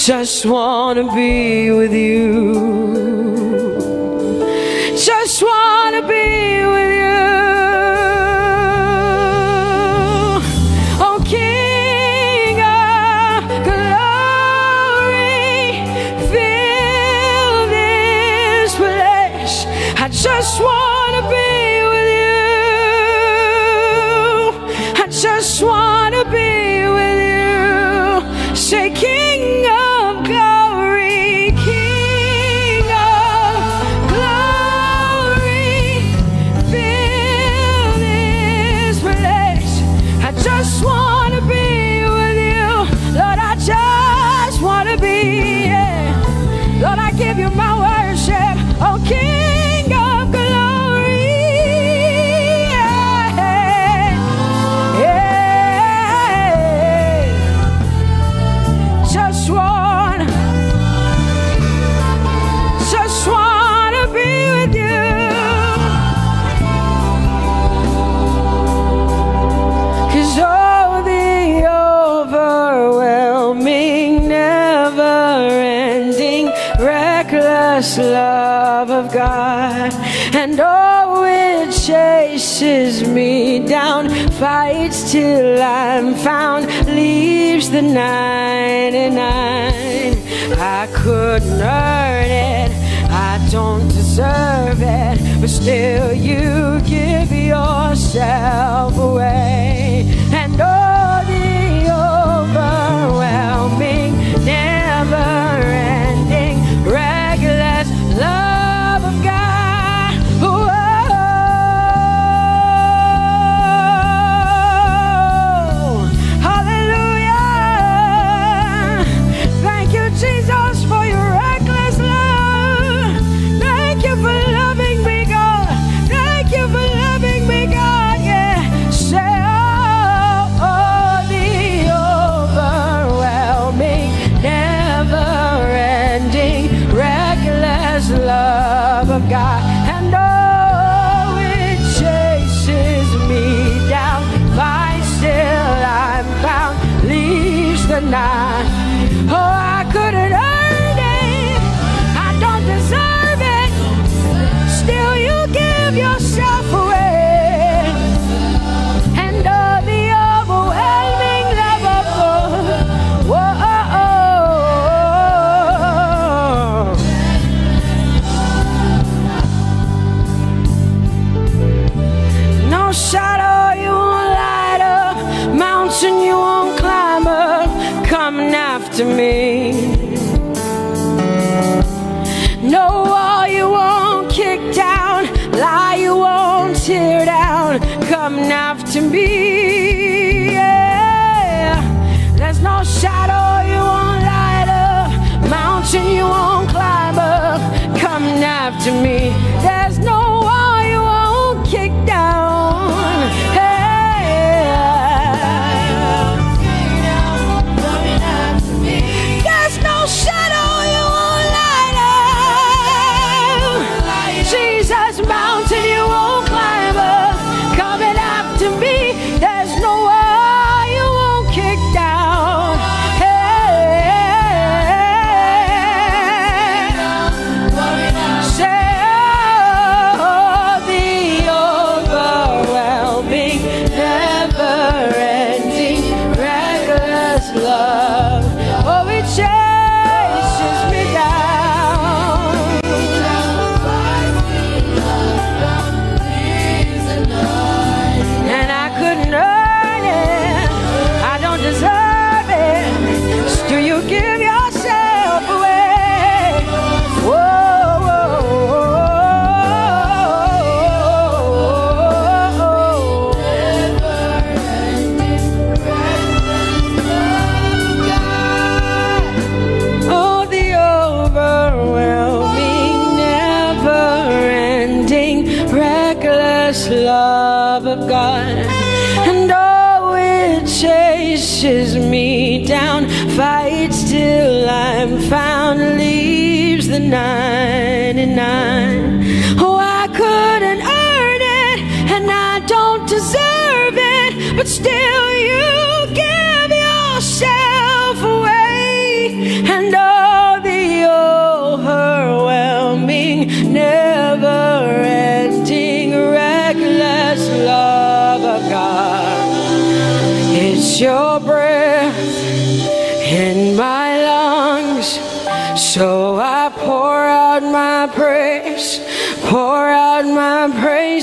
just want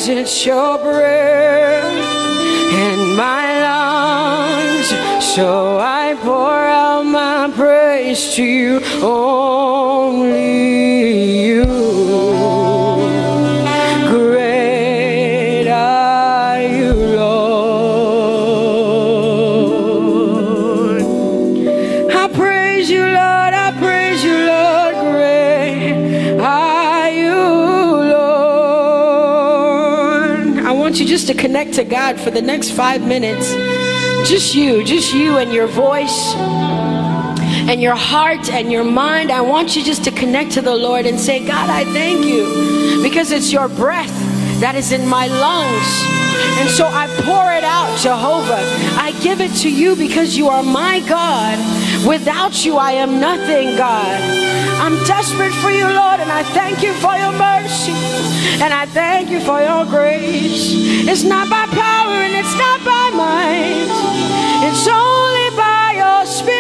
It's your breath in my lungs, so I pour out my praise to you, only you. God for the next five minutes. Just you, just you and your voice and your heart and your mind. I want you just to connect to the Lord and say, God, I thank you because it's your breath that is in my lungs. And so I pour it out, Jehovah. I give it to you because you are my God Without you, I am nothing, God. I'm desperate for you, Lord, and I thank you for your mercy. And I thank you for your grace. It's not by power and it's not by might. It's only by your spirit.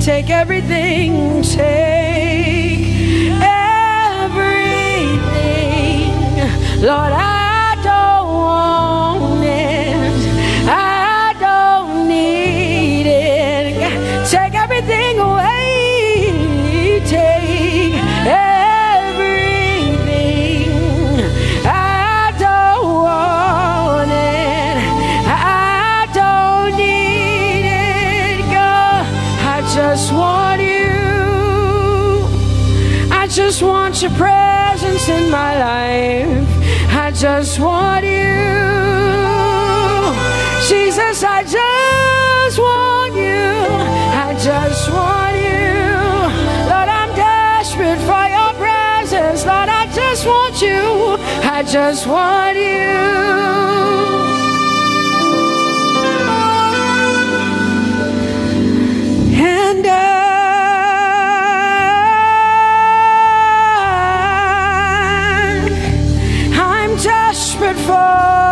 Take everything, take everything. Lord, I your presence in my life. I just want you. Jesus, I just want you. I just want you. Lord, I'm desperate for your presence. Lord, I just want you. I just want you. Desperate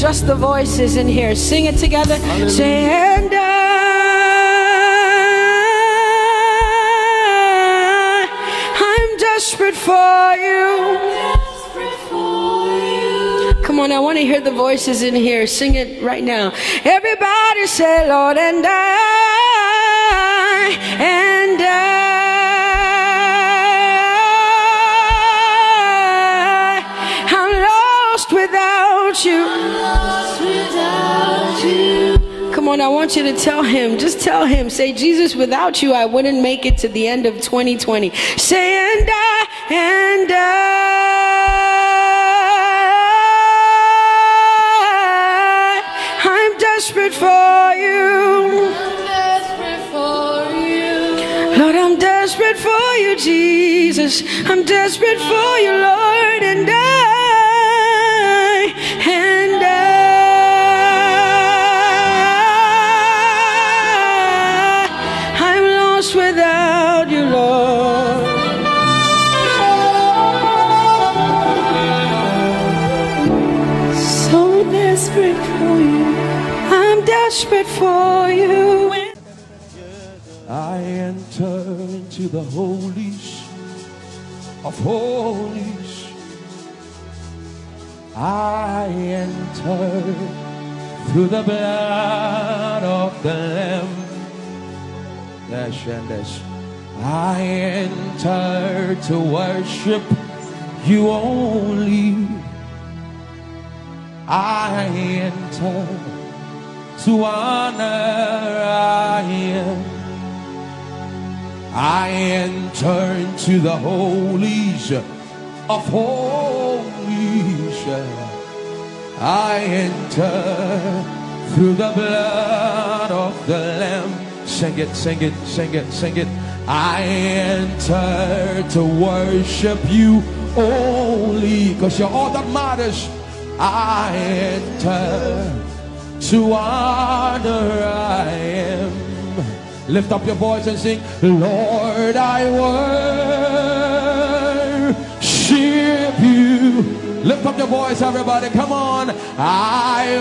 just the voices in here. Sing it together. Say, and I, I'm desperate for you. Come on, I want to hear the voices in here. Sing it right now. Everybody say, Lord, and I, Come on, I want you to tell him, just tell him, say, Jesus, without you, I wouldn't make it to the end of 2020. Say, and I, and I, I'm desperate for you. Lord, I'm desperate for you, Jesus. I'm desperate for you, Lord, and for you. I enter into the holies of holies. I enter through the blood of the Lamb. Yes, and this. I enter to worship you only. I enter to honor I am. I enter into the holies of holies. I enter through the blood of the Lamb. Sing it, sing it, sing it, sing it. I enter to worship you only because you're all that matters. I enter to honor I am. Lift up your voice and sing, Lord, I worship you. Lift up your voice, everybody. Come on. I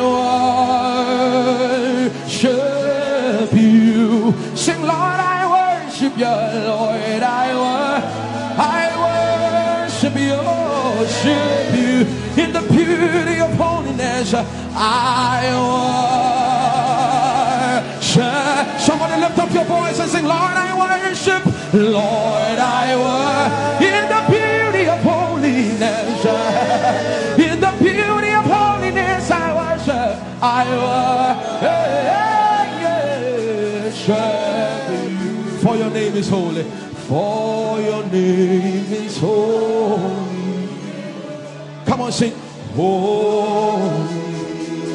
worship you. Sing, Lord, I worship you. Lord, I worship I worship you in the beauty of holiness. I worship. Somebody lift up your voice and sing, Lord, I worship. Lord, I worship in the beauty of holiness. In the beauty of holiness, I worship. I worship. For your name is holy. For your name is holy. Come on, sing. Holy.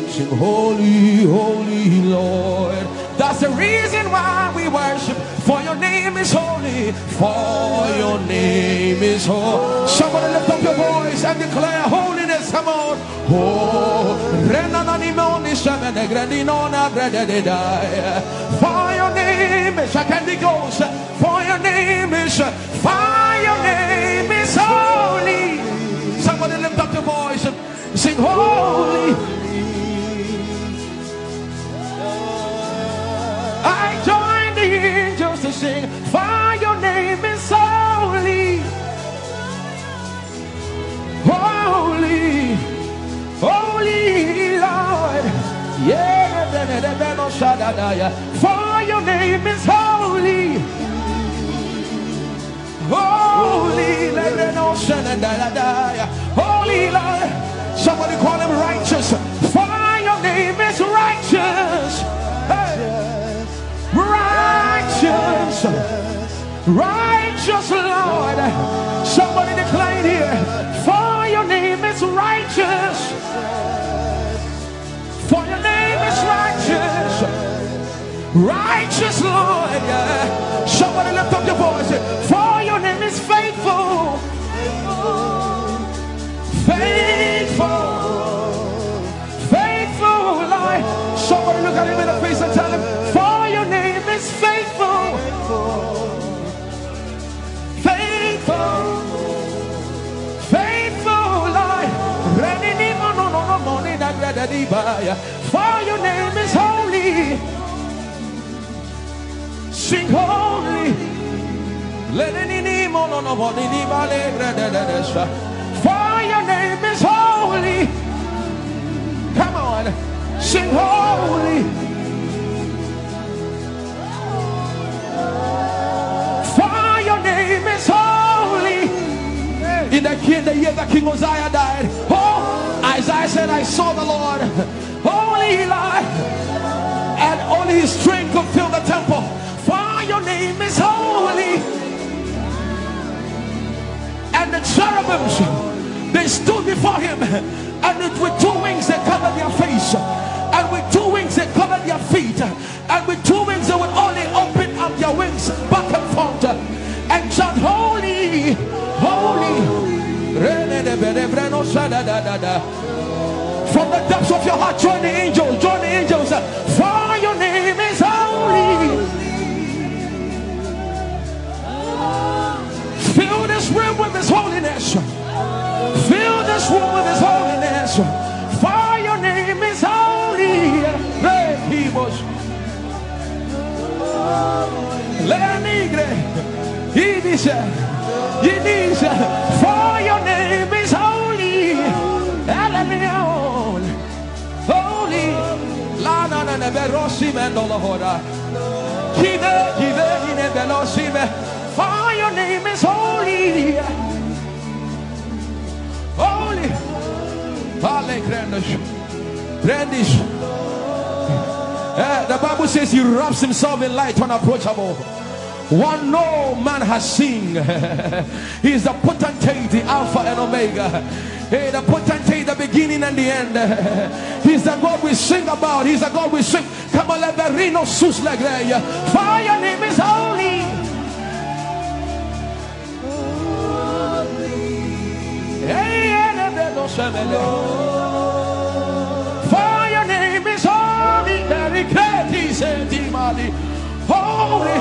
Sing holy, holy Lord. That's the reason why we worship. For your name is holy. For your name is holy. Somebody lift up your voice and declare holiness. Come on. Oh. For your name is a candy ghost. For your name is for your name is holy. Somebody lift up sing holy. I join the angels to sing, for your name is holy. Holy, holy Lord. Yeah, for your name is holy. Holy, holy Lord. Somebody call him righteous. For your name is righteous. Hey. Righteous, righteous Lord. Somebody declare it here. For your name is righteous. For your name is righteous. Righteous Lord. Somebody lift up your voice. For your name is faithful. Faithful. Faithful Lord. Somebody look at him in the face and tell him, For your name is faithful. Faithful. Faithful baya. For your name is holy. Sing holy. Lenini mono no moni di bale Come on, sing holy. For your name is holy. In the, in the year that King Uzziah died, oh, Isaiah said, I saw the Lord, holy Lord, and only his strength could fill the temple. For your name is holy. And the cherubims, they stood before him, and with- with two wings they covered their face, and with two wings they covered their feet, and with two wings they would only open up their wings back and forth, and shout, Holy, Holy. From the depths of your heart, join the angels, join the angels, for your name is holy. Fill this room with His holiness. Fill this room with His holiness. For your name is holy. He was. Lenigre. He dice. He dice. For your name is holy. Elenion. Holy. La na na na berossi mendola hora. Jive, jive, ine velocive. For your name is. Holy. Vale, grandish. Grandish. Eh, the Bible says he wraps himself in light unapproachable. One no man has seen. he is the potentate, the Alpha and Omega. Hey, the potentate, the beginning and the end. He's the God we sing about. He's the God we sing. Come on, let the reno sus like that. Your name is holy. Hey, semele. For your name is holy. Very great, said, Timali. Holy.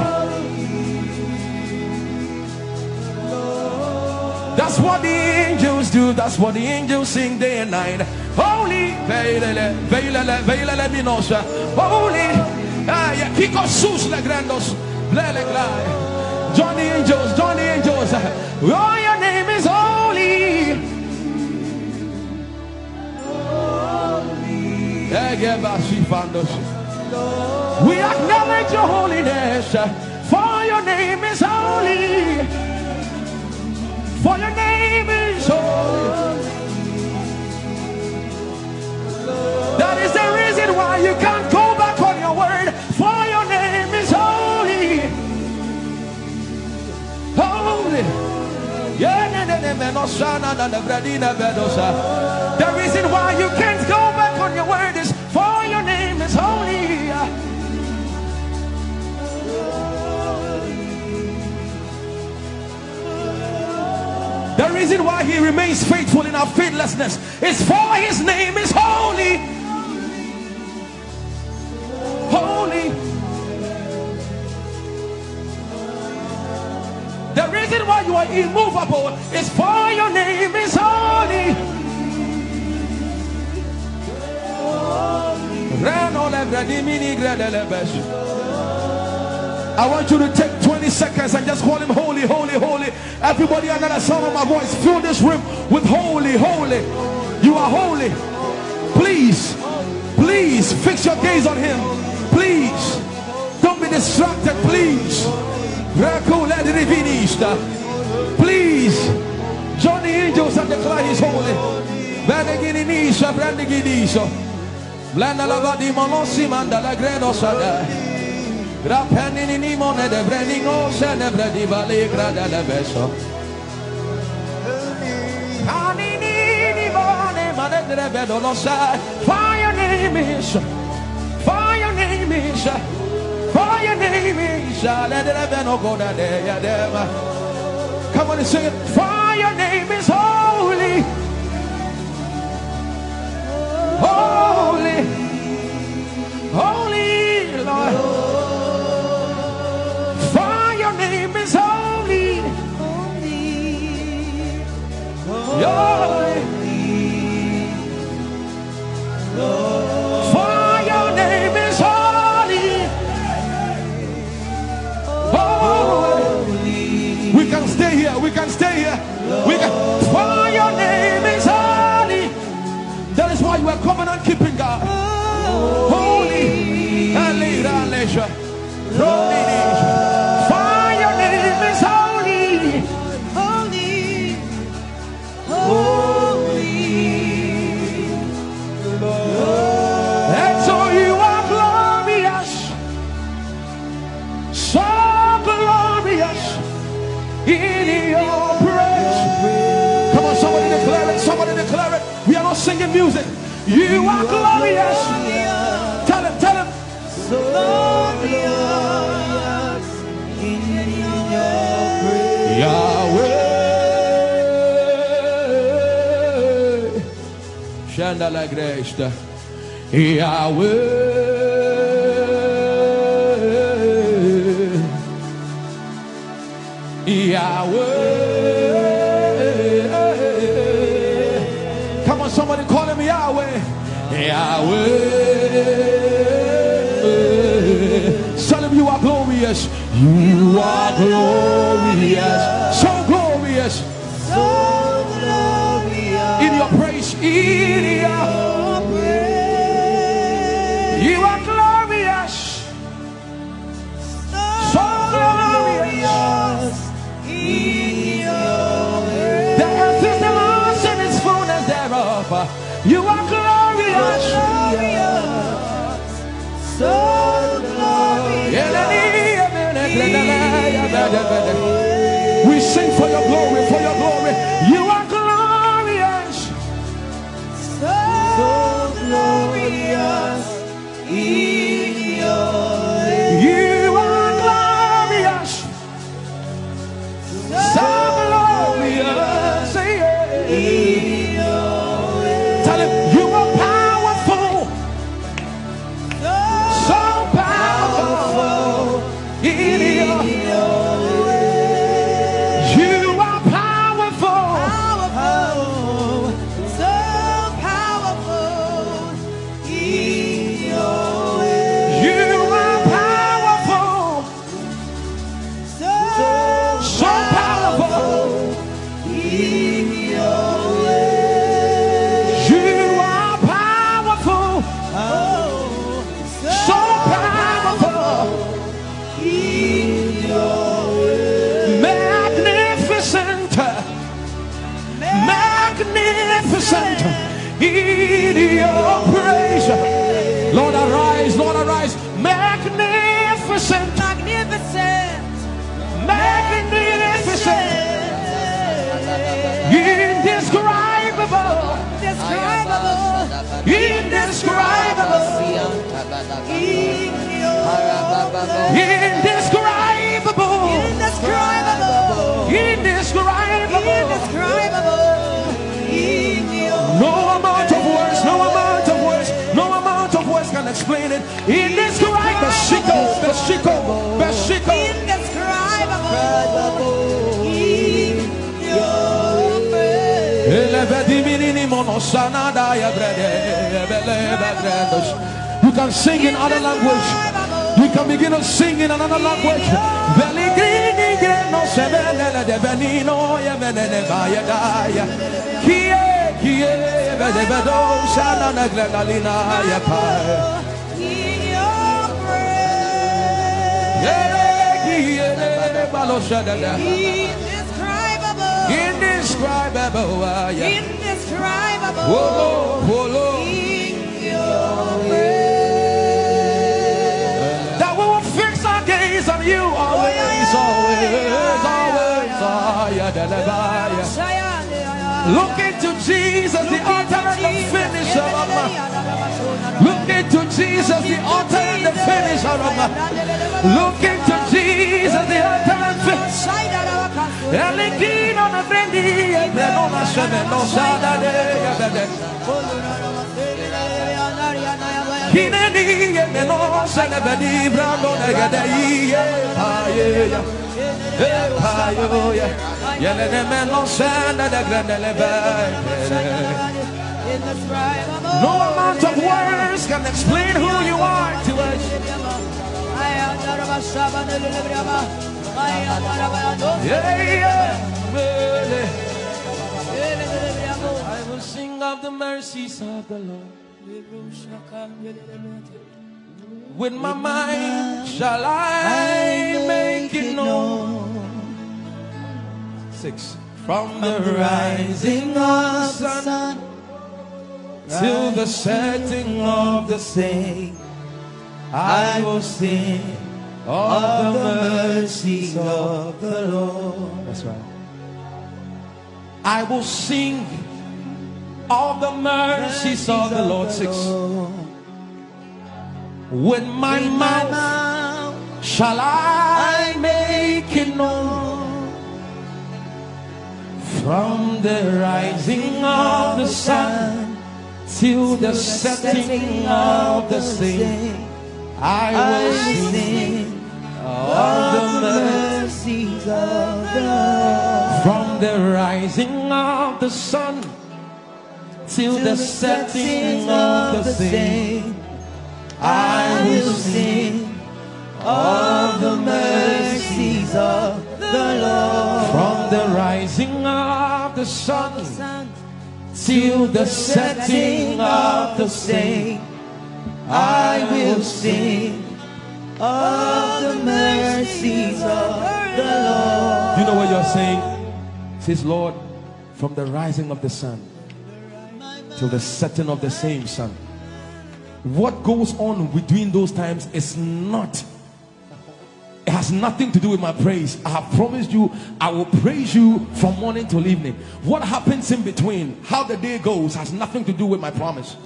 That's what the angels do. That's what the angels sing day and night. Holy, veilele, veilele, veilele minosha. Holy, ah, sus le grandos, glai. Angels, angels. Oh, your name is holy. We acknowledge your holiness, for your name is holy. For your name is holy. That is the reason why you can't go back on your word. For your name is holy. Holy. The reason why you can't go back on your word for your name is holy. The reason why he remains faithful in our faithlessness is for his name is holy. Holy. The reason why you are immovable is for your name is holy. I want you to take 20 seconds and just call him holy, holy, holy. Everybody the sound of my voice, fill this room with holy, holy. You are holy. Please, please fix your gaze on him. Please, don't be distracted, please. Please, join the angels and declare he's holy. Blanda lava di monossi manda la gredo sada. Grapenini ni mone de breningo se ne bredi vale grada le beso. Anini ni mone mane de vedo lo sa. For your name is, for your name is, for your name is. Let the vedo go da de ya dem. Come on and sing it. Your name is holy. Holy, holy Lord. For your name is holy. Holy. For your name is holy. Holy. We can stay here. We can stay here. We can. You are covenant keeping God. Holy. Alira leisure. For your name is holy. And so you tell glorious. So glorious in your praise. Yahweh. on, somebody declare it. Somebody Yahweh. Tell him you are glorious. You are glorious. So glorious. So glorious. In your praise. In your Indescribable. indescribable, Indescribable. indescribable No amount of words, no amount of words, no amount of words can explain it. Indescribable. Beshiko, Beshiko, Beshiko. indescribable in your praise. Elebediminini monosanada ya brede, ebelebe bredos. You can sing in other language. You can begin to sing in another language. Veligrini greno sebenele de benino ya menene baya daya. Kie, kie, bede bedo sana na glenalina ya pai. In your praise. Yeah, kie, balo shadada. Indescribable. Indescribable, ah, yeah. Indescribable. Wolo, wolo. In your. Our on you always, always, always. Da, da, da. Look into Jesus, the author and the finisher of my. Look into Jesus, the author and the finisher of my. Look into Jesus, the author and finisher. Elegino na prendi, eh, e preno na sheme no sada de, ya de de. E no. E, amount of words can explain who you are to us. I will sing of the mercies of the Lord. With my mind shall I make it known. Six. From the rising of the sun till the setting of the same, I will sing of the mercies of the Lord. That's right. I will sing of the mercies of the Lord. Six. With my mouth shall I make it known. From the rising of the sun till the setting of the same, I will sing of the mercies of the Lord. From the rising of the sun till the setting of the same, I will sing of the mercies of the Lord. From the rising of the sun till the setting of the same, I will sing of the mercies of the Lord. You know what you're saying? It says, Lord, from the rising of the sun till the setting of the same sun. What goes on between those times is not it has nothing to do with my praise. I have promised you, I will praise you from morning till evening. What happens in between, how the day goes, has nothing to do with my promise.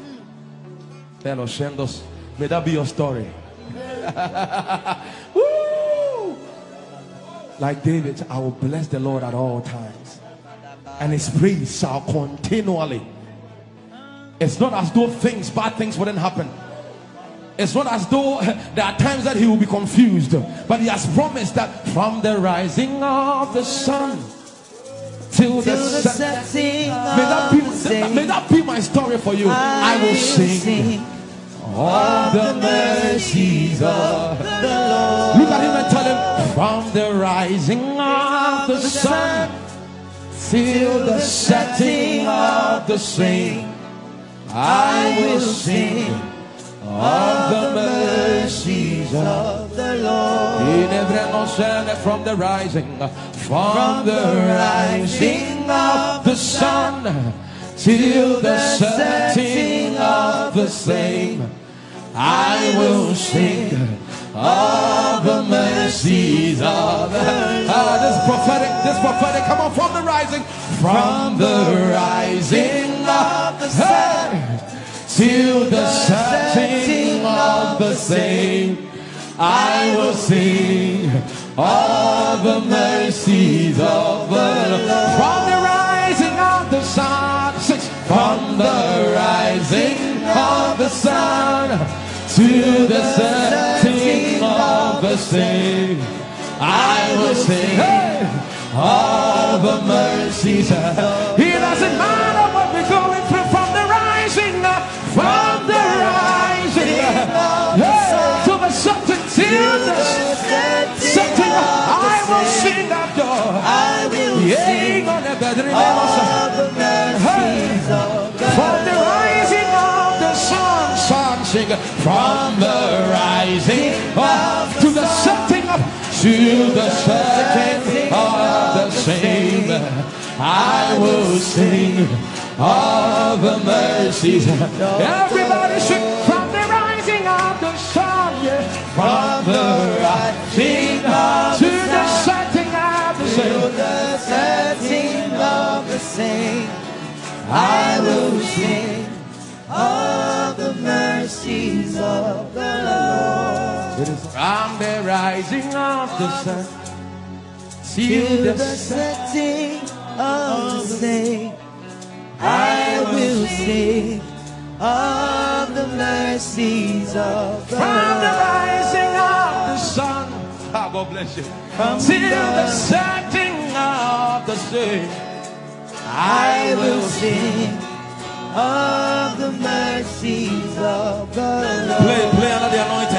Shendos. May that be your story. Like David, I will bless the Lord at all times, and his praise shall continually. It's not as though things, bad things wouldn't happen. It's not as though there are times that he will be confused, but he has promised that from the rising of the sun till the, Till the set- setting may that, of be, may that be my story for you. I, will sing, all the mercies of the Lord. Look at him and tell him from the rising of the sun till the setting of the same. I will sing of the mercies of the Lord. in every ocean from the rising, from the rising of the sun till the setting of the same. I will sing of the mercies of the ah, this prophetic, this prophetic, come on, from the rising, from the rising of the sun till the setting of the same. I will sing of the mercies of the Lord. From the rising of the sun, six, from the rising of the sun to the setting of the same. I will sing of the mercies. It doesn't matter what we're going through from the rising, from the rising hey, to the setting, till the setting. I will sing of joy. I will sing on the bed, of the mercies of the from the rising of the sun, sun sing from the rising up to the setting up to the setting of. I will sing of the mercies. Everybody sing from the rising of the sun, yeah. From the rising up to the setting of the sun, to the setting of the same. I will sing of the mercies of the Lord. From the rising of the sun till the the set. setting of the same, I will sing of the mercies of the From the rising of the sun, ah, God bless you, till the setting of the same. I will sing of the mercies of the Lord. Play, play under the anointing.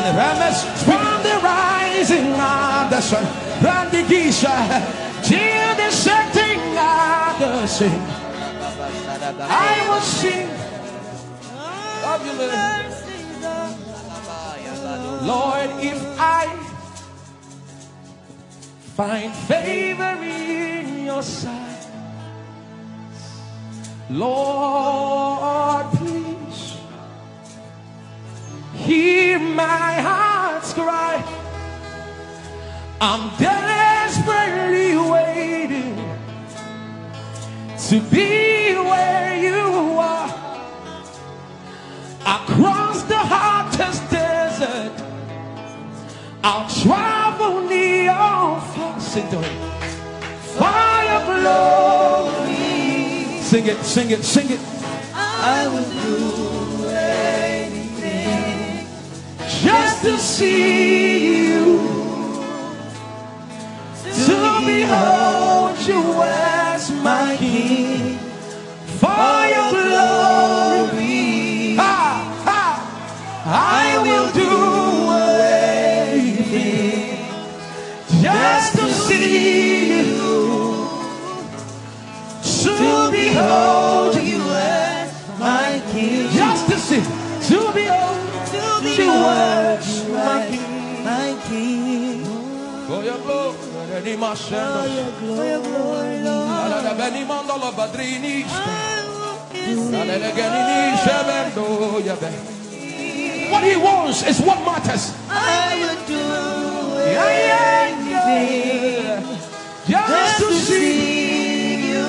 From the rising of the sun, Ah, the Gisha, till the setting of. I will sing of you, Lord. Lord, if I find favor in your sight, Lord, please hear my heart's cry. I'm desperately waiting to be where you are across the hottest desert. I'll travel far. Sing to. Fire glory. Sing it, sing it, sing it. I will do anything Just to see you. To behold you as my king. Fire glory. Ha, ha. I will do anything just to see you, to behold What he wants is what matters. I would do anything Just to see. see you,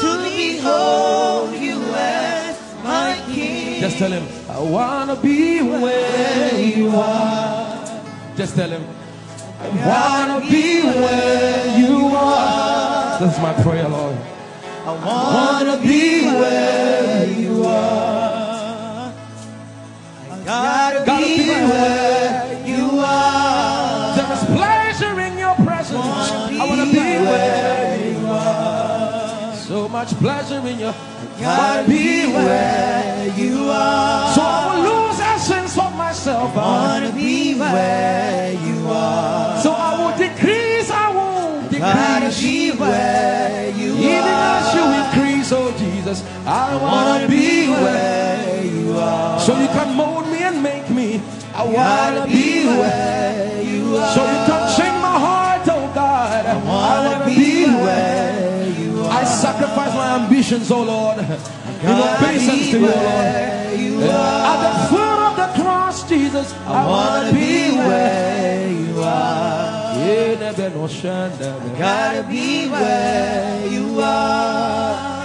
to behold you as my king. Just tell him, I wanna be where you are. Just tell him, I wanna be where you are. That's my prayer, Lord. I wanna be where you are. I gotta, Gotta be, be where you are. There is pleasure in your presence. I wanna be where you are. So much pleasure in your. I gotta be where you are. So I will lose essence of myself. Wanna be where you are. So I will decrease, I won't Gotta decrease. be where you Even as you increase, oh Jesus, I wanna Wanna be be where. you are. So you can mold me and make me. I wanna be be where. where you are. So you can change my heart, oh God. I Wanna be sacrifice my ambitions, oh Lord. In obeisance to you, oh Lord. you At the foot of the cross, Jesus, I, I wanna be where you are. Yeah, shanda. Gotta be where you are.